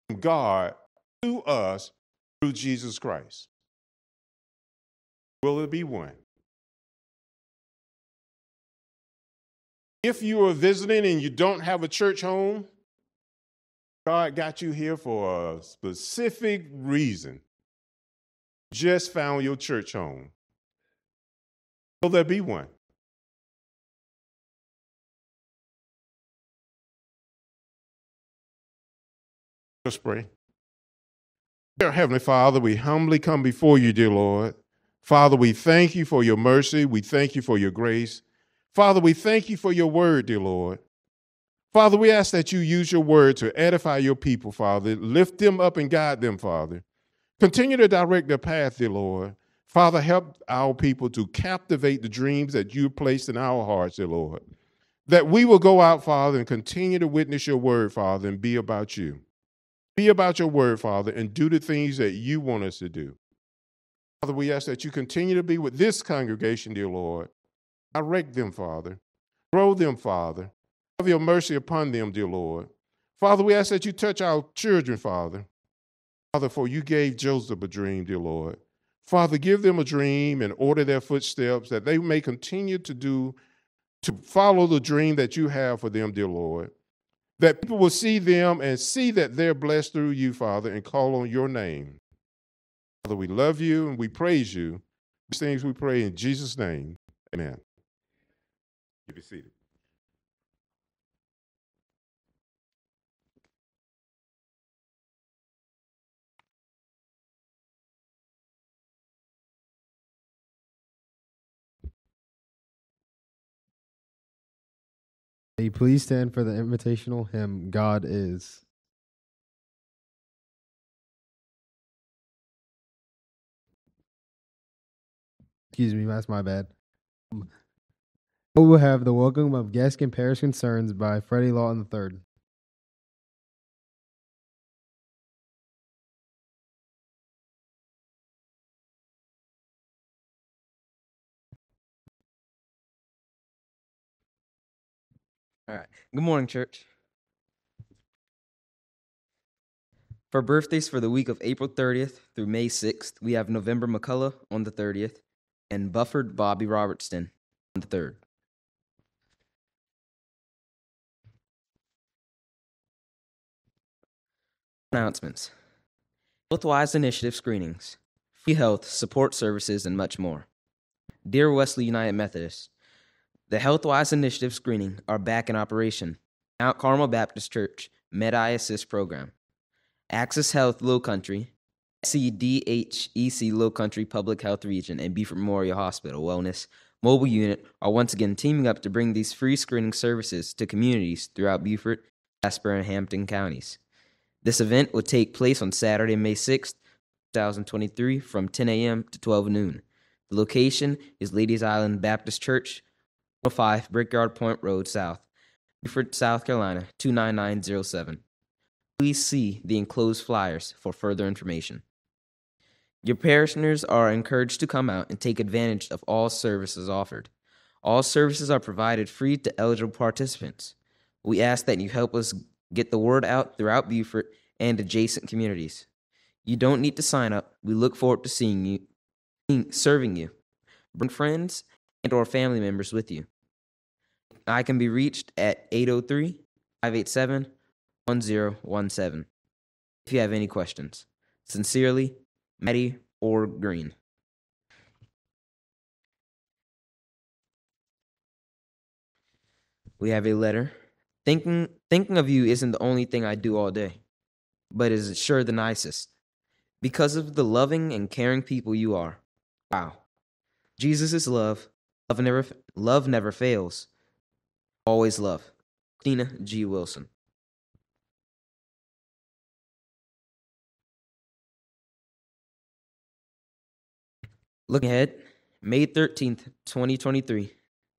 from God to us through Jesus Christ. Will there be one? If you are visiting and you don't have a church home, God got you here for a specific reason. Just found your church home. Will there be one? Let's pray. Dear Heavenly Father, we humbly come before you, dear Lord. Father, we thank you for your mercy. We thank you for your grace. Father, we thank you for your word, dear Lord. Father, we ask that you use your word to edify your people, Father. Lift them up and guide them, Father. Continue to direct their path, dear Lord. Father, help our people to captivate the dreams that you placed in our hearts, dear Lord. That we will go out, Father, and continue to witness your word, Father, and be about you. Be about your word, Father, and do the things that you want us to do. Father, we ask that you continue to be with this congregation, dear Lord. Direct them, Father. Grow them, Father. Have your mercy upon them, dear Lord. Father, we ask that you touch our children, Father. Father, for you gave Joseph a dream, dear Lord. Father, give them a dream and order their footsteps that they may continue to do, to follow the dream that you have for them, dear Lord. That people will see them and see that they're blessed through you, Father, and call on your name. Father, we love you and we praise you. These things we pray in Jesus' name. Amen. You be seated. You please stand for the invitational hymn, God is. Excuse me, that's my bad. Um, we will have the welcome of Gaskin Parish Concerns by Freddie Lawton III. All right. Good morning, church. For birthdays for the week of April 30th through May 6th, we have November McCullough on the 30th and Bufford Bobby Robertson on the 3rd. Announcements. Healthwise Initiative screenings, free health support services, and much more. Dear Wesley United Methodist, the Healthwise Initiative screening are back in operation. Mount Carmel Baptist Church Med-I Assist program, Access Health Low Country, CDHEC Low Country Public Health Region, and Beaufort Memorial Hospital Wellness Mobile Unit are once again teaming up to bring these free screening services to communities throughout Beaufort, Jasper, and Hampton counties. This event will take place on Saturday, May 6th, 2023, from 10 a.m. to 12 noon. The location is Lady's Island Baptist Church, 105 Brickyard Point Road South, Beaufort, South Carolina, 29907. Please see the enclosed flyers for further information. Your parishioners are encouraged to come out and take advantage of all services offered. All services are provided free to eligible participants. We ask that you help us get the word out throughout Beaufort and adjacent communities. You don't need to sign up. We look forward to seeing you, serving you. Bring friends and or family members with you. I can be reached at 803 587 1017 if you have any questions. Sincerely, Maddie or Green. We have a letter. Thinking thinking of you isn't the only thing I do all day, but is sure the nicest. Because of the loving and caring people you are. Wow. Jesus love. Love never love never fails. Always love. Tina G. Wilson. Looking ahead, May 13th, 2023,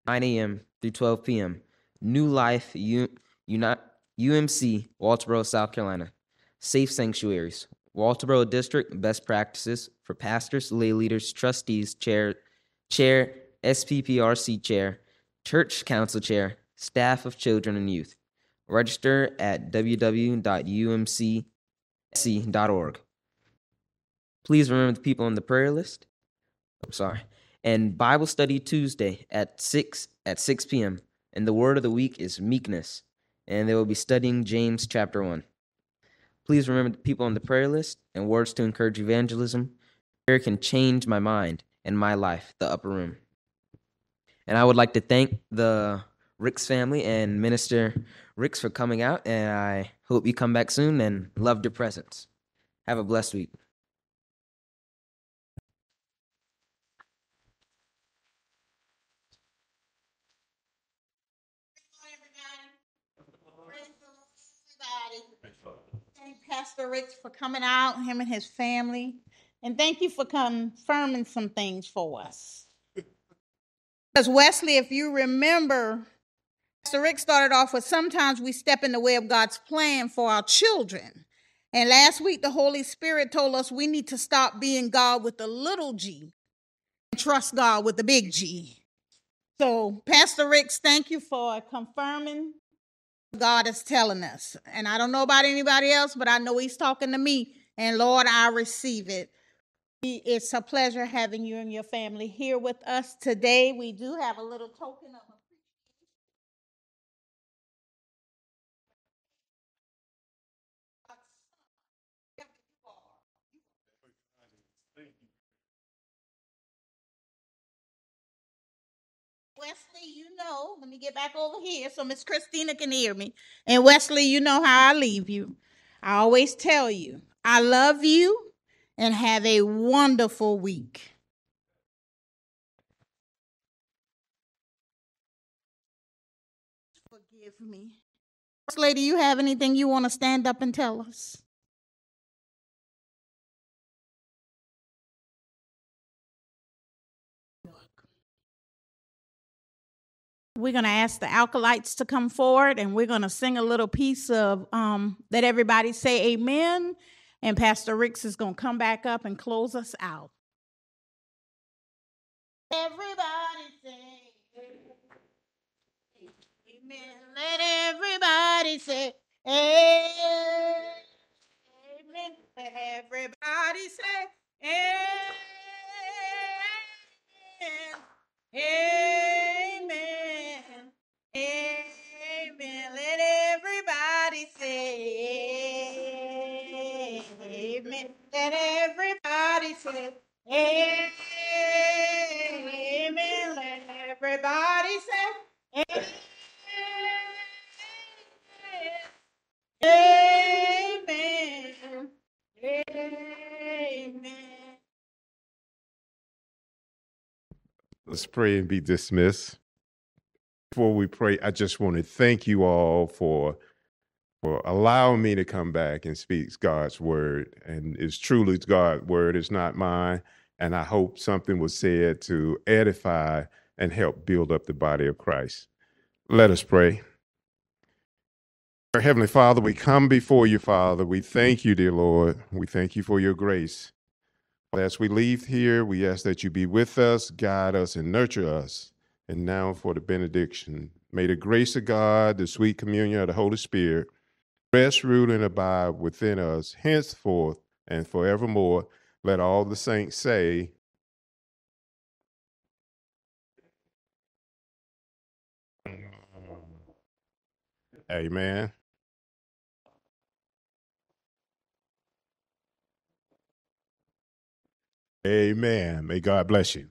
9 a.m. through 12 p.m. New Life U- Uni- UMC, Walterboro, South Carolina. Safe Sanctuaries, Walterboro District Best Practices for Pastors, Lay Leaders, Trustees, Chair, Chair, SPPRC Chair, Church Council Chair, Staff of Children and Youth. Register at www.umcc.org. Please remember the people on the prayer list. I'm sorry. And Bible study Tuesday at 6 at 6 p.m. And the word of the week is meekness. And they will be studying James chapter 1. Please remember the people on the prayer list and words to encourage evangelism. Prayer can change my mind and my life, the upper room. And I would like to thank the Ricks family and Minister Ricks for coming out. And I hope you come back soon and loved your presence. Have a blessed week. Pastor Rich for coming out, him and his family. And thank you for confirming some things for us. Because Wesley, if you remember, Pastor Rick started off with sometimes we step in the way of God's plan for our children. And last week, the Holy Spirit told us we need to stop being God with the little g and trust God with the big G. So, Pastor Ricks, thank you for confirming God is telling us. And I don't know about anybody else, but I know He's talking to me. And Lord, I receive it. It's a pleasure having you and your family here with us today. We do have a little token of Wesley, you know, let me get back over here so Miss Christina can hear me. And Wesley, you know how I leave you. I always tell you, I love you and have a wonderful week. Forgive me. First lady, you have anything you want to stand up and tell us? we're going to ask the acolytes to come forward and we're going to sing a little piece of um, let everybody say amen and pastor ricks is going to come back up and close us out everybody say amen let everybody say amen let everybody say amen Amen. Amen. Let everybody say and everybody say Amen. Let everybody say Amen. Amen. Amen. Let's pray and be dismissed. Before we pray, I just want to thank you all for for allow me to come back and speak God's word. And it's truly God's word, it's not mine. And I hope something was said to edify and help build up the body of Christ. Let us pray. Our Heavenly Father, we come before you, Father. We thank you, dear Lord. We thank you for your grace. As we leave here, we ask that you be with us, guide us, and nurture us. And now for the benediction. May the grace of God, the sweet communion of the Holy Spirit, rest, rule, and abide within us henceforth and forevermore. Let all the saints say, Amen. Amen. May God bless you.